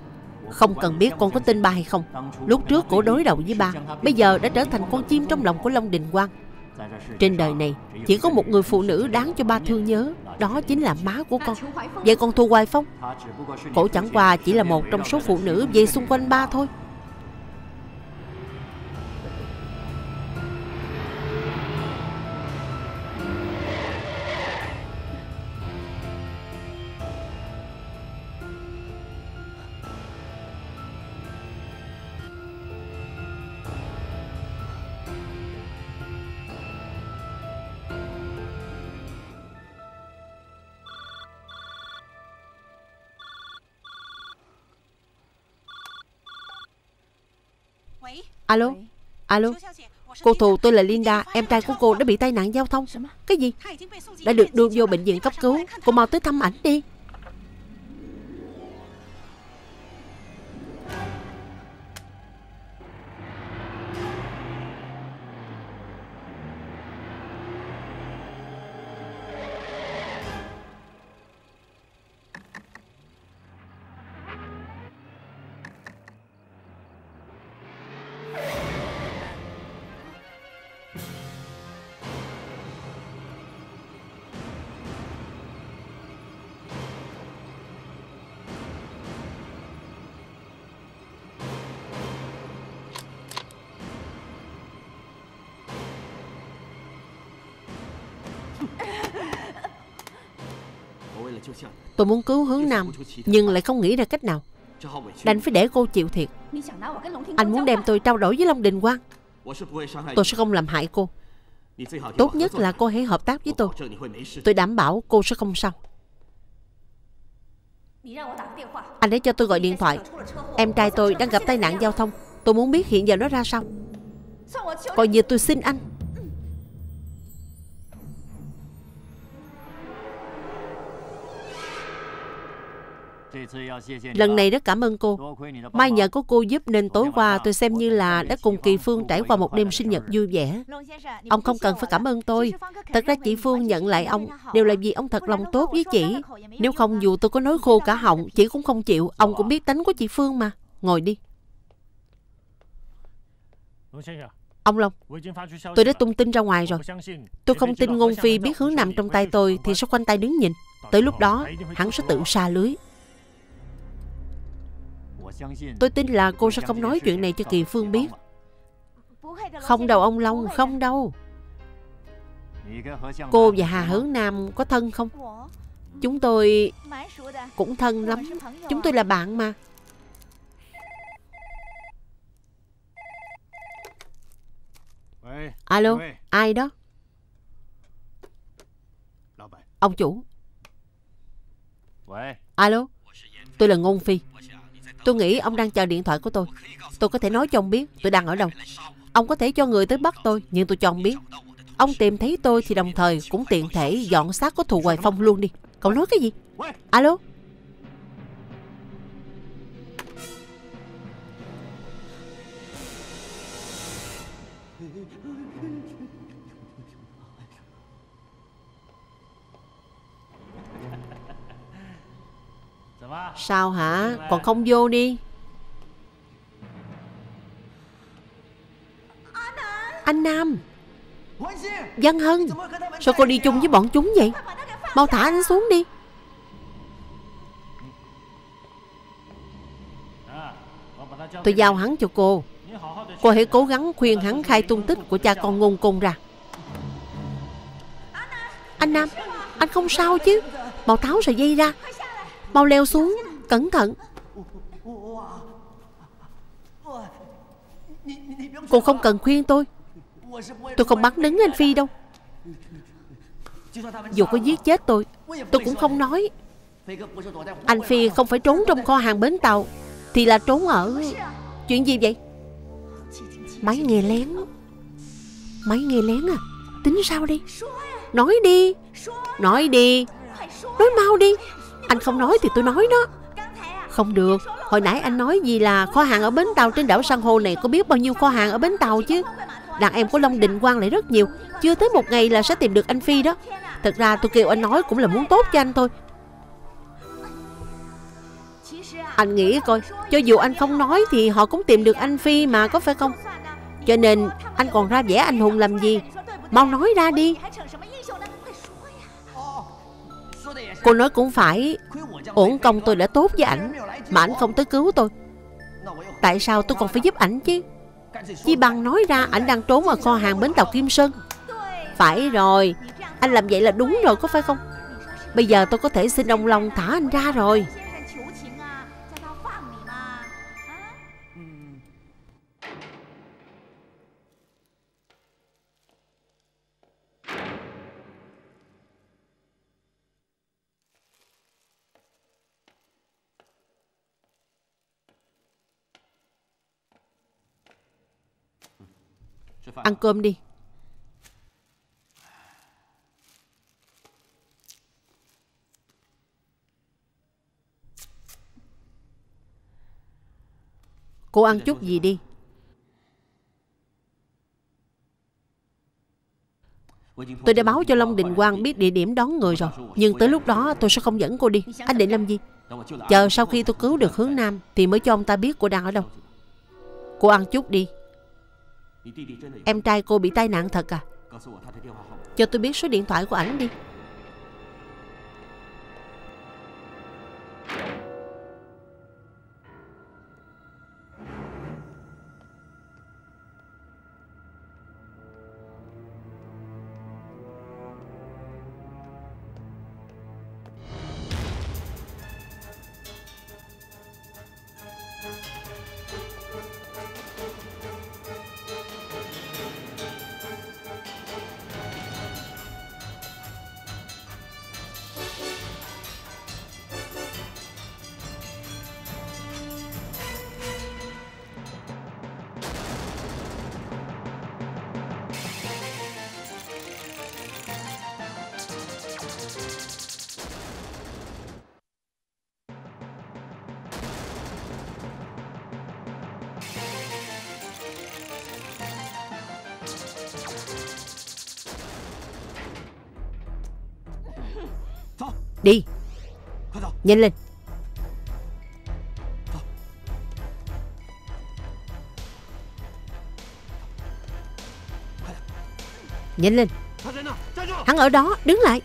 Không cần biết con có tin ba hay không. Lúc trước cổ đối đầu với ba, Bây giờ đã trở thành con chim trong lòng của Long Đình Quang. Trên đời này, Chỉ có một người phụ nữ đáng cho ba thương nhớ, Đó chính là má của con. Vậy con Thu Hoài Phong. Cổ chẳng qua chỉ là một trong số phụ nữ Về xung quanh ba thôi. Alo? Alo? Cô Thù tôi là Linda Em trai của cô đã bị tai nạn giao thông. Cái gì? Đã được đưa vô bệnh viện cấp cứu. Cô mau tới thăm ảnh đi Tôi muốn cứu hướng Nam, Nhưng lại không nghĩ ra cách nào. Đành phải để cô chịu thiệt. Anh muốn đem tôi trao đổi với Long Đình Quang. Tôi sẽ không làm hại cô. Tốt nhất là cô hãy hợp tác với tôi. Tôi đảm bảo cô sẽ không sao. Anh hãy cho tôi gọi điện thoại. Em trai tôi đang gặp tai nạn giao thông. Tôi muốn biết hiện giờ nó ra sao. Coi như tôi xin anh. Lần này rất cảm ơn cô. Mai nhờ có cô giúp nên tối qua tôi xem như là đã cùng Kỳ Phương trải qua một đêm sinh nhật vui vẻ. Ông không cần phải cảm ơn tôi. Thật ra chị Phương nhận lại ông đều là vì ông thật lòng tốt với chị. Nếu không dù tôi có nói khô cả họng, chị cũng không chịu. Ông cũng biết tính của chị Phương mà. Ngồi đi. Ông Long, tôi đã tung tin ra ngoài rồi. Tôi không tin Ngôn Phi biết hướng nằm trong tay tôi thì sẽ quanh tay đứng nhìn. Tới lúc đó, hắn sẽ tự xa lưới. Tôi tin là cô sẽ không nói chuyện này cho Kỳ Phương biết. Không đâu ông Long, không đâu. Cô và Hà Hướng Nam có thân không? Chúng tôi cũng thân lắm. Chúng tôi là bạn mà. Alo, ai đó? Ông chủ. Alo, tôi là Ngôn Phi. Tôi nghĩ ông đang chờ điện thoại của tôi. Tôi có thể nói cho ông biết, tôi đang ở đâu. Ông có thể cho người tới bắt tôi, Nhưng tôi cho ông biết. Ông tìm thấy tôi thì đồng thời cũng tiện thể dọn xác của thù Hoài Phong luôn đi. Cậu nói cái gì? Alo? Sao hả? Dạ. Còn không vô đi. Anh Nam. Văn Hân. Sao cô đi chung với bọn chúng vậy? Mau thả anh xuống đi. Tôi giao hắn cho cô. Cô hãy cố gắng khuyên hắn khai tung tích của cha con ngôn cung ra. Anh Nam Anh không sao chứ. Mau tháo sợi dây ra. Mau leo xuống, Cẩn thận. Cô không cần khuyên tôi. Tôi không bắn đứng anh Phi đâu. Dù có giết chết tôi Tôi cũng không nói. Anh Phi không phải trốn trong kho hàng bến tàu, Thì là trốn ở Chuyện gì vậy? Máy nghe lén. Máy nghe lén à? Tính sao đi? Nói đi. Nói đi. Nói mau đi. Anh không nói thì tôi nói đó. Không được. Hồi nãy anh nói gì là kho hàng ở bến tàu trên đảo San hô này Có biết bao nhiêu kho hàng ở bến tàu chứ? Đàn em của Long Định Quang lại rất nhiều. Chưa tới một ngày là sẽ tìm được anh Phi đó. Thật ra tôi kêu anh nói cũng là muốn tốt cho anh thôi. Anh nghĩ coi, Cho dù anh không nói thì họ cũng tìm được anh Phi mà có phải không? Cho nên anh còn ra vẻ anh hùng làm gì? Mau nói ra đi. Cô nói cũng phải. Ổn công tôi đã tốt với ảnh, Mà ảnh không tới cứu tôi. Tại sao tôi còn phải giúp ảnh chứ? Chi bằng nói ra ảnh đang trốn ở kho hàng bến tàu Kim Sơn. Phải rồi, Anh làm vậy là đúng rồi, có phải không? Bây giờ tôi có thể xin ông Long thả anh ra rồi. Ăn cơm đi. Cô ăn chút gì đi. Tôi đã báo cho Long Đình Quang biết địa điểm đón người rồi Nhưng tới lúc đó tôi sẽ không dẫn cô đi. Anh định làm gì? Chờ sau khi tôi cứu được hướng Nam Thì mới cho ông ta biết cô đang ở đâu. Cô ăn chút đi Em trai cô bị tai nạn thật à? Cho tôi biết số điện thoại của ảnh đi. Đi. Nhanh lên. Nhanh lên. Hắn ở đó đứng lại.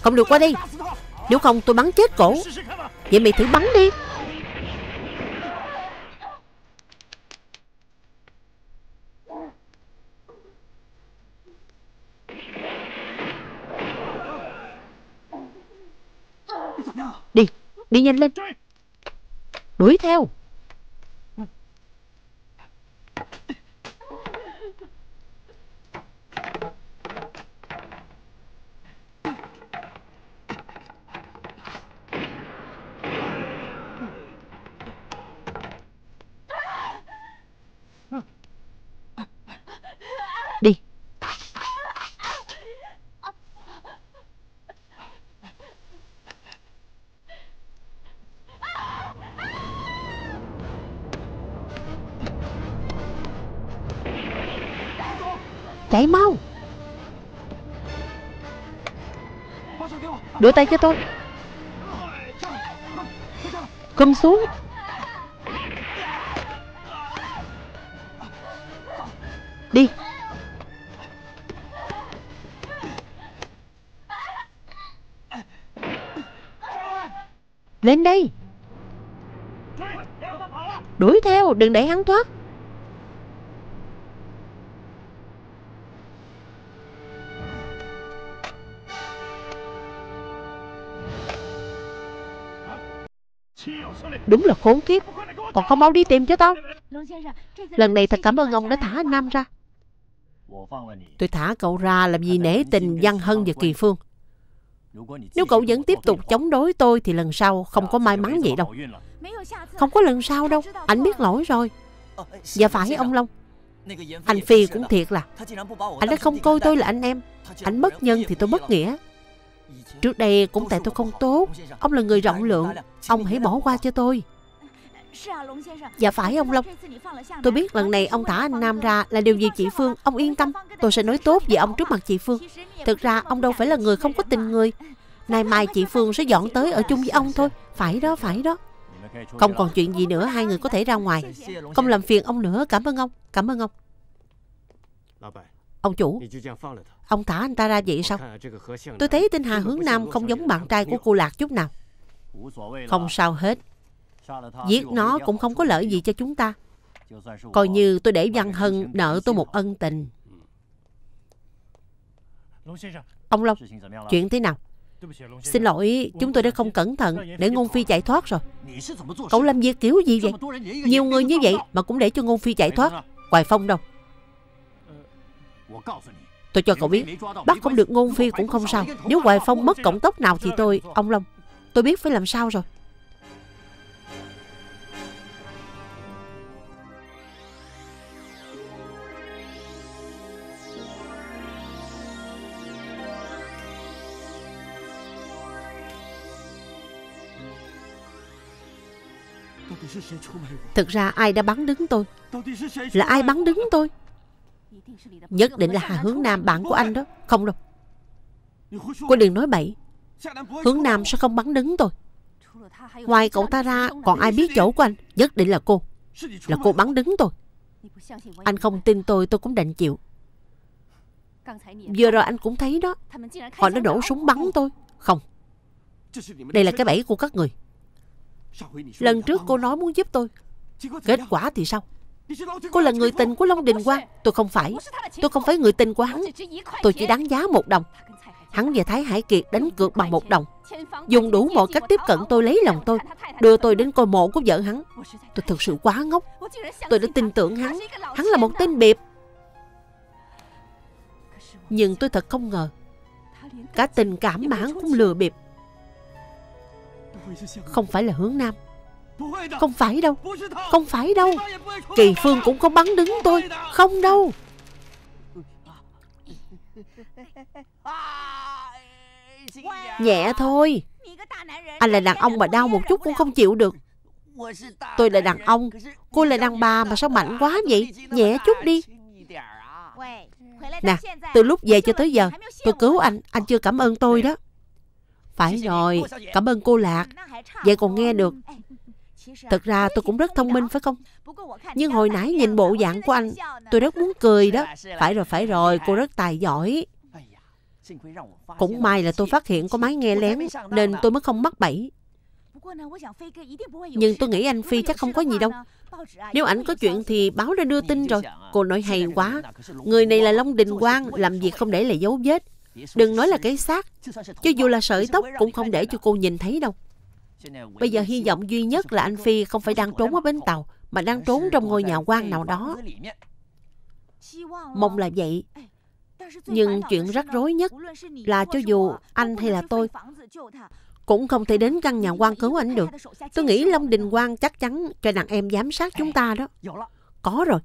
Không được qua đây. Nếu không tôi bắn chết cổ. Vậy mày thử bắn đi nhanh lên. Đuổi theo. Chạy mau Đưa tay cho tôi. Cầm xuống. Đi. Lên đây. Đuổi theo, đừng để hắn thoát. Đúng là khốn kiếp. Còn không mau đi tìm cho tao. Lần này thật cảm ơn ông đã thả anh Nam ra. Tôi thả cậu ra làm gì nể tình Văn Hân và Kỳ Phương. Nếu cậu vẫn tiếp tục chống đối tôi Thì lần sau không có may mắn vậy đâu. Không có lần sau đâu. Anh biết lỗi rồi. Dạ phải ông Long. Anh Phi cũng thiệt là. Anh đã không coi tôi là anh em. Anh bất nhân thì tôi bất nghĩa. Trước đây cũng tại tôi không tốt. Ông là người rộng lượng. Ông hãy bỏ qua cho tôi. Dạ phải, ông Long. Tôi biết lần này ông thả anh Nam ra là điều gì chị Phương, Ông yên tâm. Tôi sẽ nói tốt về ông trước mặt chị Phương. Thực ra ông đâu phải là người không có tình người. Nay mai chị Phương sẽ dọn tới ở chung với ông thôi. Phải đó phải đó. Không còn chuyện gì nữa, Hai người có thể ra ngoài. Không làm phiền ông nữa. Cảm ơn ông. Cảm ơn ông. Ông chủ, Ông thả anh ta ra vậy sao? Tôi thấy tên Hà Hướng Nam không giống bạn trai của cô Lạc chút nào. Không sao hết. Giết nó cũng không có lợi gì cho chúng ta. Coi như tôi để Văn Hân nợ tôi một ân tình. Ông Long, Chuyện thế nào? Xin lỗi, Chúng tôi đã không cẩn thận Để Ngôn Phi chạy thoát rồi. Cậu làm việc kiểu gì vậy? Nhiều người như vậy mà cũng để cho Ngôn Phi chạy thoát. Hoài Phong đâu? Tôi cho cậu biết Bắt không được Ngôn Phi cũng không sao. Nếu Hoài Phong mất cổng tóc nào thì tôi, Ông Long, Tôi biết phải làm sao rồi. Thực ra ai đã bắn đứng tôi? Là ai bắn đứng tôi? Nhất định là Hà Hướng Nam bạn của anh đó. Không đâu. Cô đừng nói bậy. Hướng Nam sẽ không bắn đứng tôi. Ngoài cậu ta ra, còn ai biết chỗ của anh? Nhất định là cô. Là cô bắn đứng tôi. Anh không tin tôi tôi cũng đành chịu. Vừa rồi anh cũng thấy đó. Họ đã nổ súng bắn tôi. Không. Đây là cái bẫy của các người. Lần trước cô nói muốn giúp tôi. Kết quả thì sao? Cô là người tình của Long Đình Quang Tôi không phải. Tôi không phải người tình của hắn. Tôi chỉ đáng giá một đồng. Hắn và Thái Hải Kiệt đánh cược bằng một đồng. Dùng đủ mọi cách tiếp cận tôi lấy lòng tôi, Đưa tôi đến coi mộ của vợ hắn. Tôi thực sự quá ngốc. Tôi đã tin tưởng hắn. Hắn là một tên biệp Nhưng tôi thật không ngờ, Cả tình cảm mà hắn cũng lừa bịp. Không phải là hướng nam. Không phải đâu. Không phải đâu. Kỳ Phương cũng không bắn đứng tôi. Không đâu. Nhẹ thôi. Anh là đàn ông mà đau một chút cũng không chịu được. Tôi là đàn ông. Cô là đàn bà mà sao mạnh quá vậy? Nhẹ chút đi. Nè từ lúc về cho tới giờ Tôi cứu anh. Anh chưa cảm ơn tôi đó. Phải rồi. Cảm ơn cô Lạc. Vậy còn nghe được Thật ra tôi cũng rất thông minh, phải không? Nhưng hồi nãy nhìn bộ dạng của anh, Tôi rất muốn cười đó. Phải rồi phải rồi, Cô rất tài giỏi. Cũng may là tôi phát hiện có máy nghe lén, Nên tôi mới không mắc bẫy. Nhưng tôi nghĩ anh Phi chắc không có gì đâu. Nếu ảnh có chuyện thì báo ra đưa tin rồi. Cô nói hay quá. Người này là Long Đình Quang, Làm việc không để lại dấu vết. Đừng nói là cái xác. Cho dù là sợi tóc cũng không để cho cô nhìn thấy đâu. Bây giờ hy vọng duy nhất là anh Phi không phải đang trốn ở bến tàu Mà đang trốn trong ngôi nhà quan nào đó Mong là vậy Nhưng chuyện rắc rối nhất là cho dù anh hay là tôi cũng không thể đến căn nhà quan cứu anh được. Tôi nghĩ Long Đình Quang chắc chắn cho đàn em giám sát chúng ta đó. Có rồi.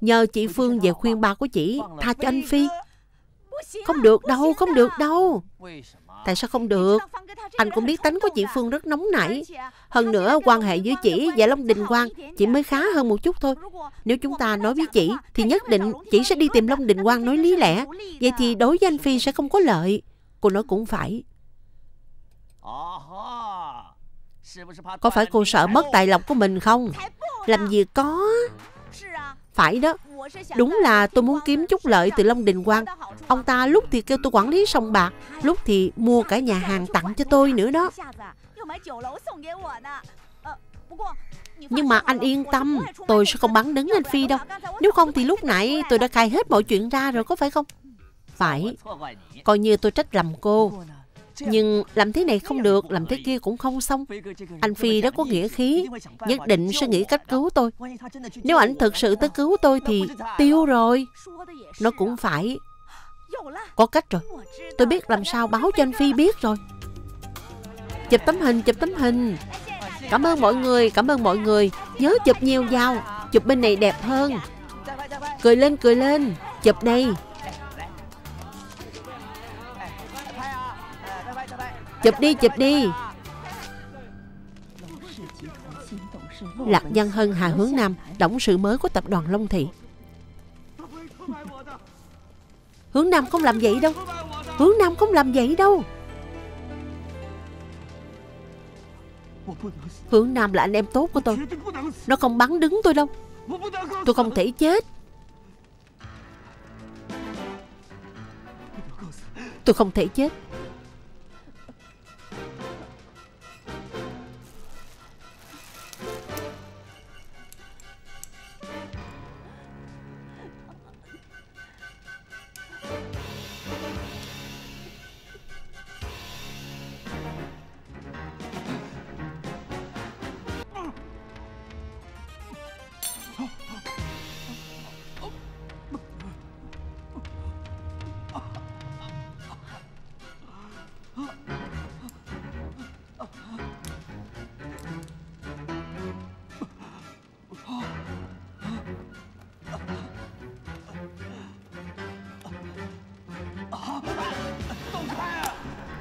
Nhờ chị Phương về khuyên ba của chị tha cho anh Phi. Không được đâu, không được đâu. Tại sao không được? Anh cũng biết tánh của chị Phương rất nóng nảy. Hơn nữa, quan hệ với chị và Long Đình Quang chỉ mới khá hơn một chút thôi. Nếu chúng ta nói với chị, thì nhất định chị sẽ đi tìm Long Đình Quang nói lý lẽ. Vậy thì đối với anh Phi sẽ không có lợi. Cô nói cũng phải. Có phải cô sợ mất tài lộc của mình không? Làm gì có. Phải đó. Đúng là tôi muốn kiếm chút lợi từ Long Đình Quang. Ông ta lúc thì kêu tôi quản lý sông bạc, lúc thì mua cả nhà hàng tặng cho tôi nữa đó. Nhưng mà anh yên tâm Tôi sẽ không bắn đứng anh Phi đâu Nếu không thì lúc nãy tôi đã khai hết mọi chuyện ra rồi có phải không Phải Coi như tôi trách lầm cô nhưng làm thế này không được, làm thế kia cũng không xong. Anh Phi đã có nghĩa khí, nhất định sẽ nghĩ cách cứu tôi. Nếu anh thực sự tới cứu tôi thì tiêu rồi. Nó cũng phải. Có cách rồi. Tôi biết làm sao báo cho anh Phi biết rồi. Chụp tấm hình, chụp tấm hình. Cảm ơn mọi người, cảm ơn mọi người. Nhớ chụp nhiều vào, chụp bên này đẹp hơn. Cười lên, cười lên. Chụp đây, Chụp đi, chụp đi. Lạc nhân Hân Hà Hướng nam đóng sự mới của tập đoàn Long Thị. Hướng Nam không làm vậy đâu. Hướng Nam không làm vậy đâu. Hướng Nam là anh em tốt của tôi. Nó không bắn đứng tôi đâu. Tôi không thể chết. Tôi không thể chết.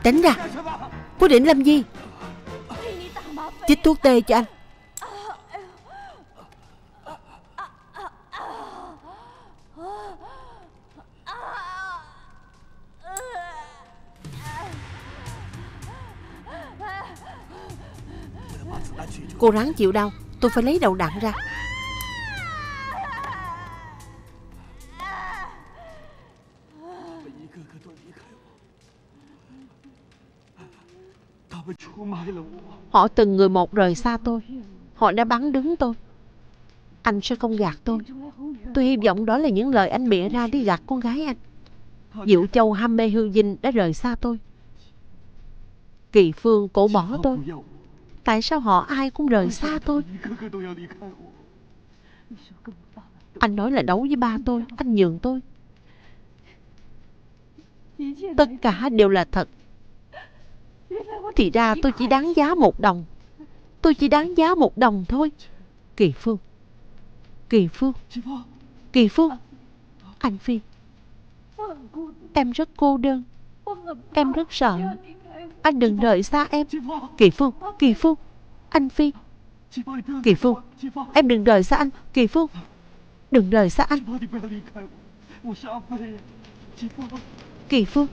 Tránh ra. Cô định làm gì? Chích thuốc tê cho anh. Cô ráng chịu đau. Tôi phải lấy đầu đạn ra. Họ từng người một rời xa tôi. Họ đã bắn đứng tôi. Anh sẽ không gạt tôi. Tôi hy vọng đó là những lời anh bịa ra đi gạt con gái anh. Diệu Châu ham mê hư dinh đã rời xa tôi. Kỳ Phương cổ bỏ tôi. Tại sao họ ai cũng rời xa tôi? Anh nói là đấu với ba tôi. Anh nhường tôi. Tất cả đều là thật thì ra tôi chỉ đáng giá một đồng. Tôi chỉ đáng giá một đồng thôi. Kỳ Phương. Kỳ Phương. Kỳ Phương. Anh Phi. Em rất cô đơn. Em rất sợ. Anh đừng rời xa em. Kỳ Phương. Kỳ Phương. Anh Phi. Kỳ Phương. Em đừng rời xa anh. Kỳ Phương. Đừng rời xa anh. Kỳ Phương.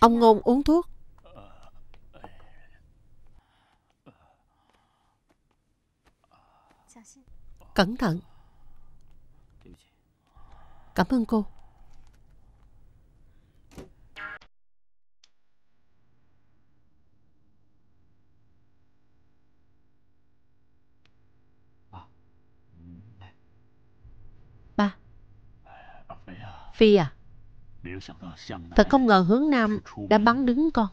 Ông Ngôn uống thuốc. Cẩn thận. Cảm ơn cô. Ba. Phi à? Thật không ngờ hướng Nam đã bắn đứng con.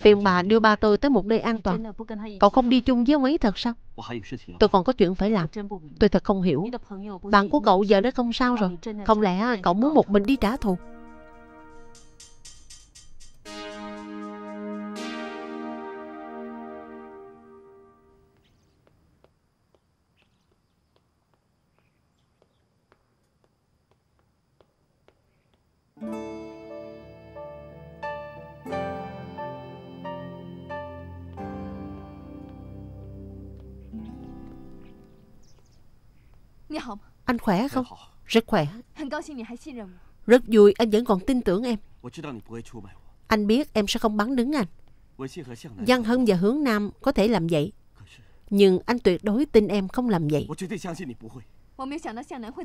Phiền bà đưa ba tôi tới một nơi an toàn. Cậu không đi chung với ông ấy thật sao Tôi còn có chuyện phải làm. Tôi thật không hiểu. Bạn của cậu giờ đã không sao rồi. Không lẽ cậu muốn một mình đi trả thù khỏe không? Rất khỏe. Rất vui. Anh vẫn còn tin tưởng em. Anh biết em sẽ không bắn đứng anh. Giang Hân và Hướng Nam có thể làm vậy. Nhưng anh tuyệt đối tin em không làm vậy.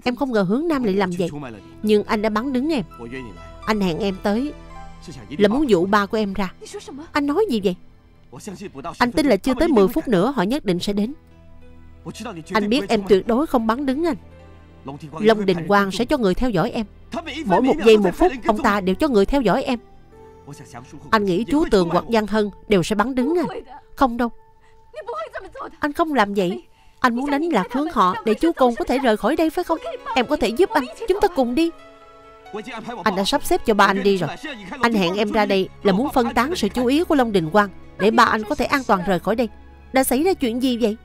Em không ngờ Hướng Nam lại làm vậy. Nhưng anh đã bắn đứng em. Anh hẹn em tới. Là muốn dụ ba của em ra. Anh nói gì vậy? Anh tin là chưa tới 10 phút nữa họ nhất định sẽ đến. Anh biết em tuyệt đối không bắn đứng anh Long Đình Quang sẽ cho người theo dõi em. Mỗi một giây một phút Ông ta đều cho người theo dõi em. Anh nghĩ chú Tường hoặc Giang Hân Đều sẽ bắn đứng anh Không đâu. Anh không làm vậy. Anh muốn đánh lạc hướng họ Để chú Côn có thể rời khỏi đây phải không? Em có thể giúp anh. Chúng ta cùng đi. Anh đã sắp xếp cho ba anh đi rồi. Anh hẹn em ra đây là muốn phân tán sự chú ý của Long Đình Quang Để ba anh có thể an toàn rời khỏi đây. Đã xảy ra chuyện gì vậy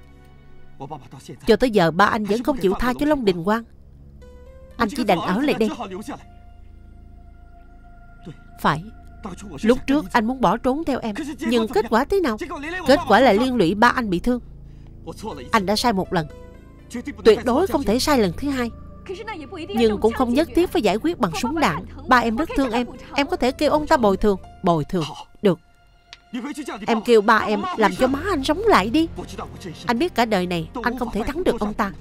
cho tới giờ ba anh vẫn không chịu tha cho Long Đình Quang. Anh chỉ đành ở lại. Đây Phải. Lúc trước anh muốn bỏ trốn theo em Nhưng kết quả thế nào? Kết quả là liên lụy ba anh bị thương. Anh đã sai một lần. Tuyệt đối không thể sai lần thứ hai. Nhưng cũng không nhất thiết phải giải quyết bằng súng đạn. Ba em rất thương em. Em có thể kêu ông ta bồi thường. Bồi thường Em kêu ba em làm cho má anh sống lại đi. Anh biết cả đời này Anh không thể thắng được ông ta.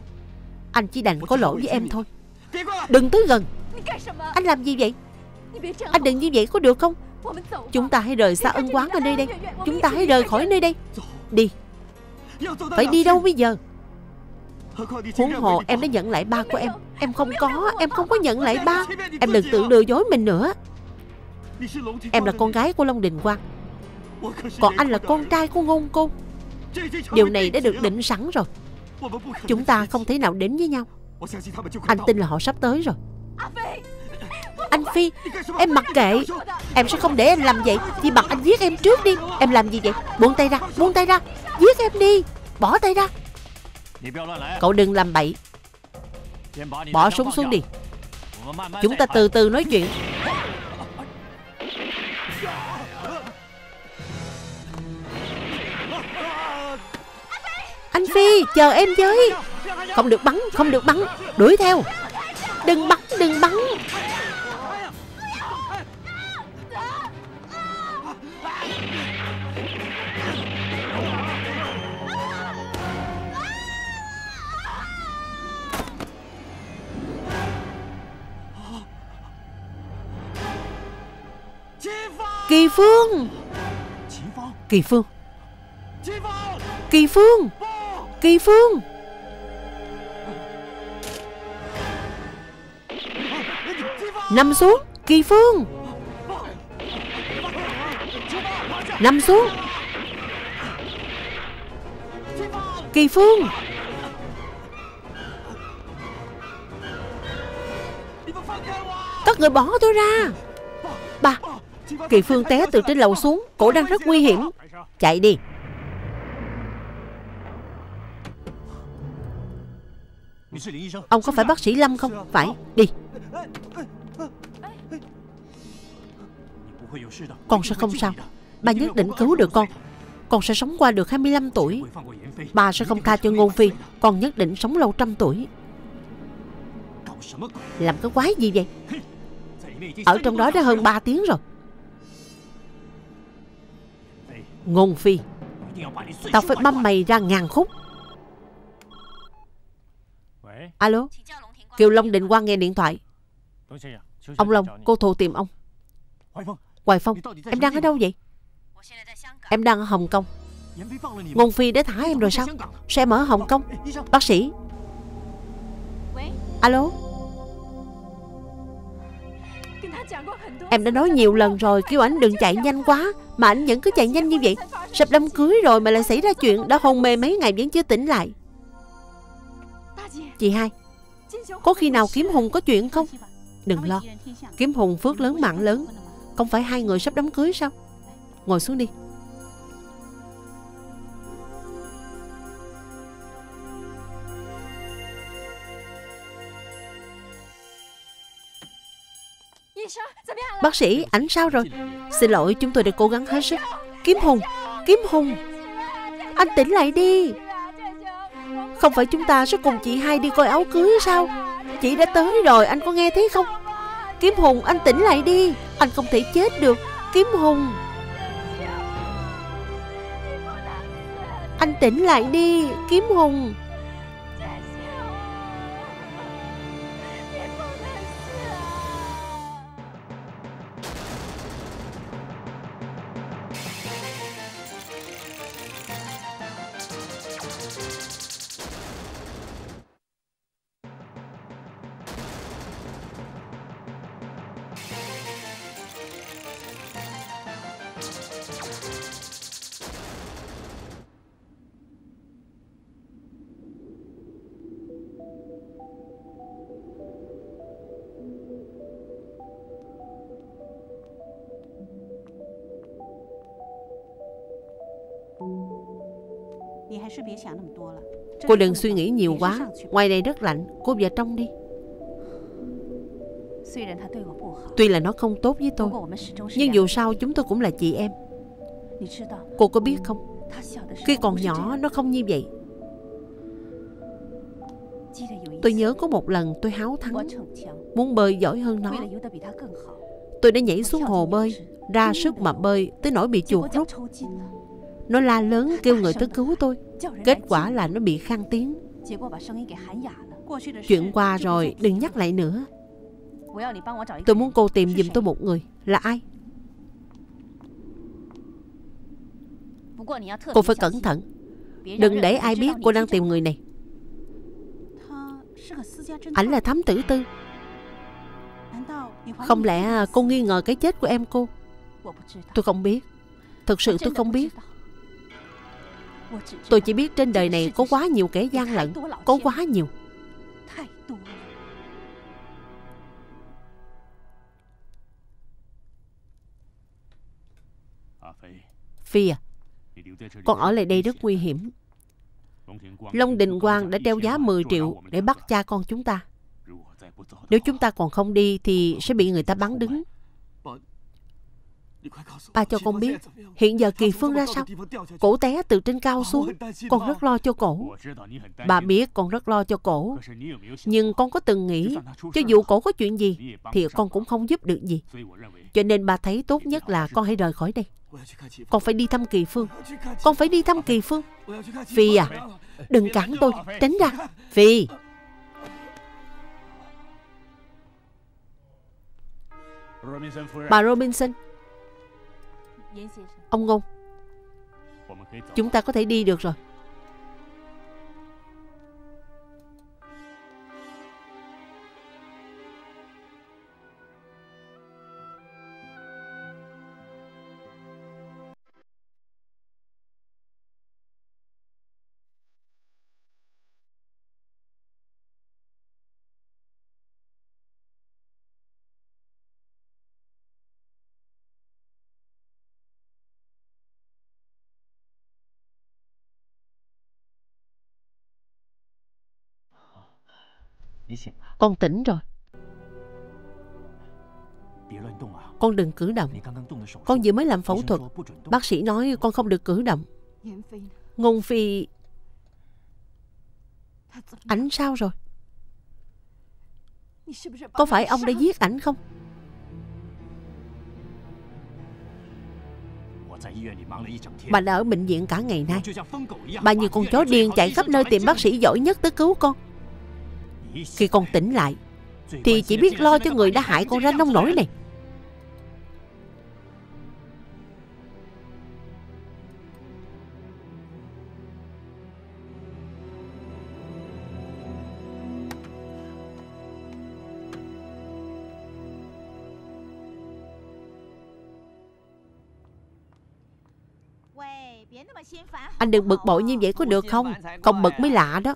Anh chỉ đành có lỗi với em thôi. Đừng tới gần. Anh làm gì vậy? Anh đừng như vậy có được không? Chúng ta hãy rời xa ân quán ở nơi đây Chúng ta hãy rời khỏi nơi đây. Đi. Phải đi đâu bây giờ? Huống hồ em đã nhận lại ba của em. Em không có Em không có nhận lại ba. Em đừng tự lừa dối mình nữa. Em là con gái của Long Đình Quang còn anh là con trai của ngôn cô Điều này đã được định sẵn rồi. Chúng ta không thể nào đến với nhau. Anh tin là họ sắp tới rồi. Anh Phi, Em mặc kệ. Em sẽ không để anh làm vậy. Thì bằng anh giết em trước đi. Em làm gì vậy? Buông tay ra, Buông tay ra. Giết em đi. Bỏ tay ra. Cậu đừng làm bậy. Bỏ súng xuống đi. Chúng ta từ từ nói chuyện. Anh Phi, chờ em với. Không được bắn, không được bắn. Đuổi theo. Đừng bắn đừng bắn. Kỳ Phương. Kỳ Phương. Kỳ Phương Kỳ Phương. Nằm xuống Kỳ Phương. Nằm xuống. Kỳ Phương. Các người bỏ tôi ra. Bà, Kỳ Phương té từ trên lầu xuống Cổ đang rất nguy hiểm. Chạy đi. Ông có phải bác sĩ Lâm không? Phải, đi. Con sẽ không sao. Ba nhất định cứu được con. Con sẽ sống qua được 25 tuổi. Ba sẽ không tha cho Ngôn Phi. Con nhất định sống lâu trăm tuổi. Làm cái quái gì vậy? Ở trong đó đã hơn 3 tiếng rồi. Ngôn Phi Tao phải băm mày ra ngàn khúc. Alo? Kiều Long Định Quang nghe điện thoại. Ông Long, cô thù tìm ông. Hoài Phong, Em đang ở đâu vậy? Em đang ở Hồng Kông. Ngôn Phi đã thả em rồi sao? Sao em ở Hồng Kông. Bác sĩ. Alo? Em đã nói nhiều lần rồi Kêu anh đừng chạy nhanh quá. Mà anh vẫn cứ chạy nhanh như vậy. Sắp đám cưới rồi mà lại xảy ra chuyện, Đã hôn mê mấy ngày vẫn chưa tỉnh lại. Chị hai Có khi nào kiếm hùng có chuyện không Đừng lo Kiếm hùng phước lớn mạng lớn Không phải hai người sắp đám cưới sao Ngồi xuống đi Bác sĩ, ảnh sao rồi? Xin lỗi, chúng tôi đã cố gắng hết sức. Kiếm Hùng, Kiếm Hùng. Anh tỉnh lại đi. Không phải chúng ta sẽ cùng chị hai đi coi áo cưới sao? Chị đã tới rồi, anh có nghe thấy không? Kiếm Hùng, anh tỉnh lại đi. Anh không thể chết được. Kiếm Hùng. Anh tỉnh lại đi, Kiếm Hùng. Cô đừng suy nghĩ nhiều quá. Ngoài này rất lạnh. Cô vào trong đi. Tuy là nó không tốt với tôi, Nhưng dù sao chúng tôi cũng là chị em. Cô có biết không? Khi còn nhỏ nó không như vậy. Tôi nhớ có một lần tôi háo thắng, Muốn bơi giỏi hơn nó. Tôi đã nhảy xuống hồ bơi, Ra sức mà bơi Tới nỗi bị chuột rút. Nó la lớn kêu người tới cứu tôi. Kết quả là nó bị khang tiếng. Chuyện qua rồi đừng nhắc lại nữa. Tôi muốn cô tìm giùm tôi một người. Là ai? Cô phải cẩn thận. Đừng để ai biết cô đang tìm người này. Ảnh là thám tử tư. Không lẽ cô nghi ngờ cái chết của em cô? Tôi không biết. Thực sự tôi không biết Tôi chỉ biết trên đời này có quá nhiều kẻ gian lận Có quá nhiều. Phi à Con ở lại đây rất nguy hiểm. Long Đình Quang đã treo giá 10 triệu Để bắt cha con chúng ta. Nếu chúng ta còn không đi Thì sẽ bị người ta bắn đứng Ba cho con biết Hiện giờ Kỳ Phương ra sao? Cổ té từ trên cao xuống Con rất lo cho cổ. Bà biết con rất lo cho cổ. Nhưng con có từng nghĩ Cho dù cổ có chuyện gì Thì con cũng không giúp được gì. Cho nên bà thấy tốt nhất là con hãy rời khỏi đây. Con phải đi thăm Kỳ Phương. Con phải đi thăm Kỳ Phương. Phi à Đừng cản tôi. Tránh ra Phi. Bà Robinson Ông Ngôn Chúng ta có thể đi được rồi Con tỉnh rồi. Con đừng cử động. Con vừa mới làm phẫu thuật, Bác sĩ nói con không được cử động. Ngôn Phi, Ảnh sao rồi? Có phải ông đã giết ảnh không? Bà đã ở bệnh viện cả ngày nay. Bà như con chó điên chạy khắp nơi tìm bác sĩ giỏi nhất tới cứu con. Khi con tỉnh lại, Thì chỉ biết lo cho người đã hại con ra nông nổi này. Anh đừng bực bội như vậy có được không? Còn bực mới lạ đó.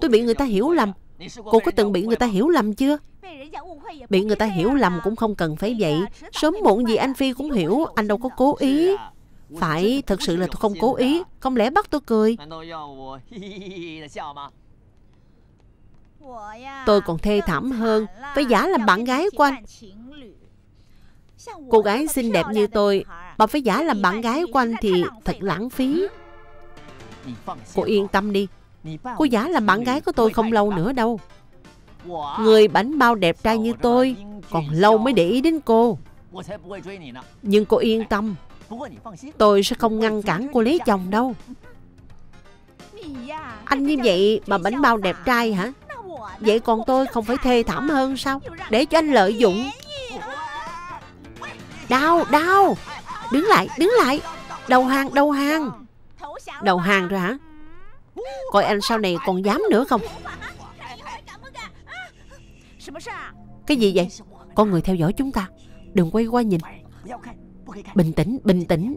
Tôi bị người ta hiểu lầm. Cô có từng bị người ta hiểu lầm chưa? Bị người ta hiểu lầm cũng không cần phải vậy. Sớm muộn gì anh Phi cũng hiểu, Anh đâu có cố ý. Phải, thật sự là tôi không cố ý. Không lẽ bắt tôi cười? Tôi còn thê thảm hơn, Phải giả làm bạn gái của anh. Cô gái xinh đẹp như tôi Mà phải giả làm bạn gái của anh thì thật lãng phí. Cô yên tâm đi. Cô giả làm bạn gái của tôi không lâu nữa đâu. Người bánh bao đẹp trai như tôi Còn lâu mới để ý đến cô. Nhưng cô yên tâm Tôi sẽ không ngăn cản cô lấy chồng đâu. Anh như vậy mà bánh bao đẹp trai hả? Vậy còn tôi không phải thê thảm hơn sao? Để cho anh lợi dụng. Đau, đau. Đứng lại, đứng lại. Đầu hàng, đầu hàng. Đầu hàng rồi hả? Coi anh sau này còn dám nữa không? Cái gì vậy? Con người theo dõi chúng ta. Đừng quay qua nhìn. Bình tĩnh, bình tĩnh.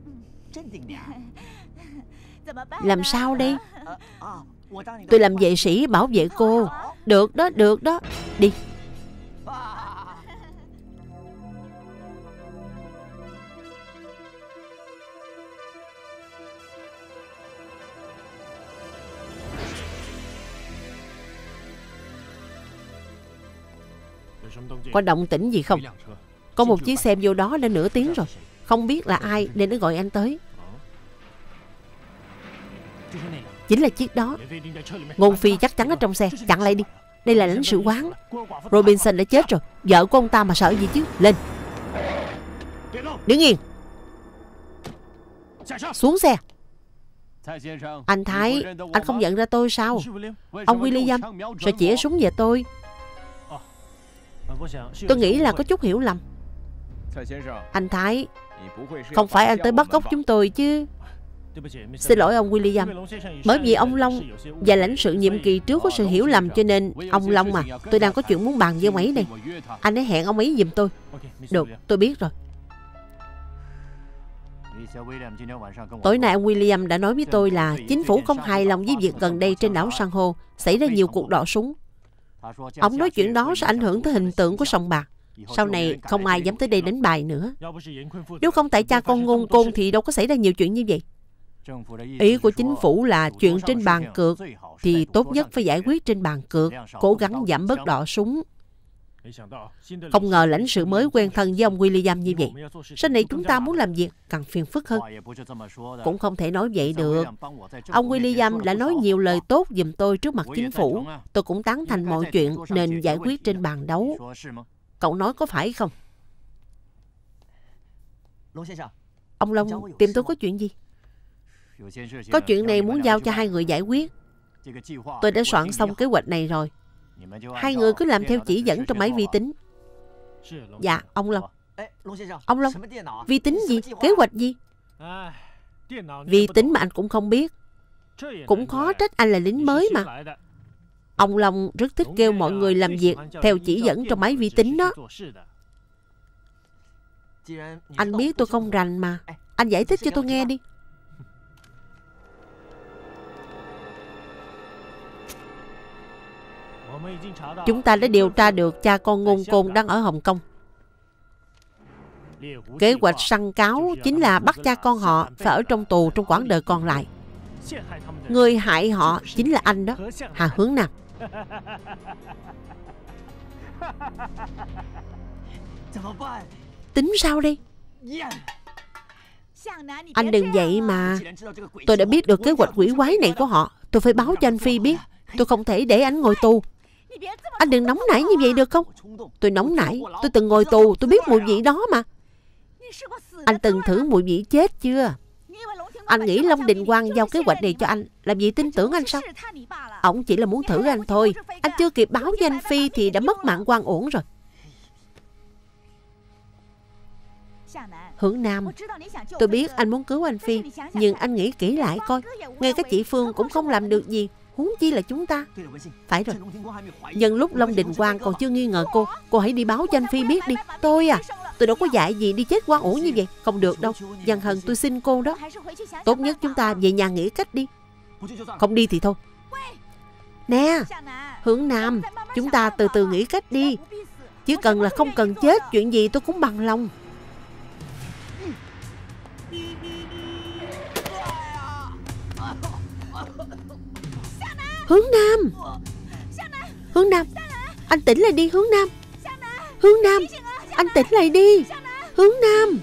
Làm sao đây? Tôi làm vệ sĩ bảo vệ cô. Được đó, được đó. Đi, Có động tĩnh gì không? Có một chiếc xe vô đó đã nửa tiếng rồi. Không biết là ai nên nó gọi anh tới. Chính là chiếc đó. Ngôn Phi chắc chắn ở trong xe. Chặn lại đi. Đây là lãnh sự quán. Robinson đã chết rồi. Vợ của ông ta mà sợ gì chứ? Lên. Đứng yên. Xuống xe. Anh Thái, Anh không nhận ra tôi sao? Ông William Rồi chỉa súng về tôi? Tôi nghĩ là có chút hiểu lầm. Anh Thái, Không phải anh tới bắt cóc chúng tôi chứ? Xin lỗi ông William. Bởi vì ông Long và lãnh sự nhiệm kỳ trước có sự hiểu lầm cho nên Ông Long mà, tôi đang có chuyện muốn bàn với ông ấy này Anh ấy hẹn ông ấy giùm tôi. Được, tôi biết rồi. Tối nay ông William đã nói với tôi là chính phủ không hài lòng với việc gần đây trên đảo San Hô xảy ra nhiều cuộc đọ súng. Ông nói chuyện đó sẽ ảnh hưởng tới hình tượng của sòng bạc. Sau này không ai dám tới đây đánh bài nữa. Nếu không tại cha con ngôn côn thì đâu có xảy ra nhiều chuyện như vậy. Ý của chính phủ là chuyện trên bàn cược Thì tốt nhất phải giải quyết trên bàn cược Cố gắng giảm bớt đọ súng không ngờ lãnh sự mới quen thân với ông William như vậy. Sau này chúng ta muốn làm việc càng phiền phức hơn. Cũng không thể nói vậy được. Ông William đã nói nhiều lời tốt giùm tôi trước mặt chính phủ. Tôi cũng tán thành mọi chuyện nên giải quyết trên bàn đấu. Cậu nói có phải không? Ông Long, tìm tôi có chuyện gì? Có chuyện này muốn giao cho hai người giải quyết. Tôi đã soạn xong kế hoạch này rồi. Hai người cứ làm theo chỉ dẫn trong máy vi tính. Dạ ông Long. Ông Long, Vi tính gì? Kế hoạch gì? Vi tính mà anh cũng không biết. Cũng khó trách anh là lính mới mà. Ông Long rất thích kêu mọi người làm việc Theo chỉ dẫn trong máy vi tính đó. Anh biết tôi không rành mà. Anh giải thích cho tôi nghe đi. Chúng ta đã điều tra được cha con ngôn côn đang ở Hồng Kông. Kế hoạch săn cáo chính là bắt cha con họ phải ở trong tù trong quãng đời còn lại. Người hại họ chính là anh đó, Hà Hướng Nam. Tính sao đi? Anh đừng vậy mà Tôi đã biết được kế hoạch quỷ quái này của họ Tôi phải báo cho anh Phi biết Tôi không thể để anh ngồi tù anh đừng nóng nảy như vậy được không? Tôi nóng nảy, Tôi từng ngồi tù, Tôi biết mùi vị đó mà. Anh từng thử mùi vị chết chưa? Anh nghĩ Long Đình Quang giao kế hoạch này cho anh, Làm gì tin tưởng anh sao? Ông chỉ là muốn thử anh thôi. Anh chưa kịp báo với anh Phi Thì đã mất mạng quan ổn rồi. Hướng Nam, Tôi biết anh muốn cứu anh Phi, Nhưng anh nghĩ kỹ lại coi. Ngay cái chị Phương cũng không làm được gì. Huống chi là chúng ta. Phải rồi. Nhân lúc Long Đình Quang còn chưa nghi ngờ cô Cô hãy đi báo cho anh Phi biết đi. Tôi à Tôi đâu có dạy gì đi chết quan uổng như vậy. Không được đâu. Văn Hân tôi xin cô đó. Tốt nhất chúng ta về nhà nghĩ cách đi. Không đi thì thôi. Nè Hướng Nam Chúng ta từ từ nghĩ cách đi. Chỉ cần là không cần chết Chuyện gì tôi cũng bằng lòng Hướng Nam. Hướng Nam. Anh tỉnh lại đi, Hướng Nam. Hướng Nam. Anh tỉnh lại đi. Hướng Nam.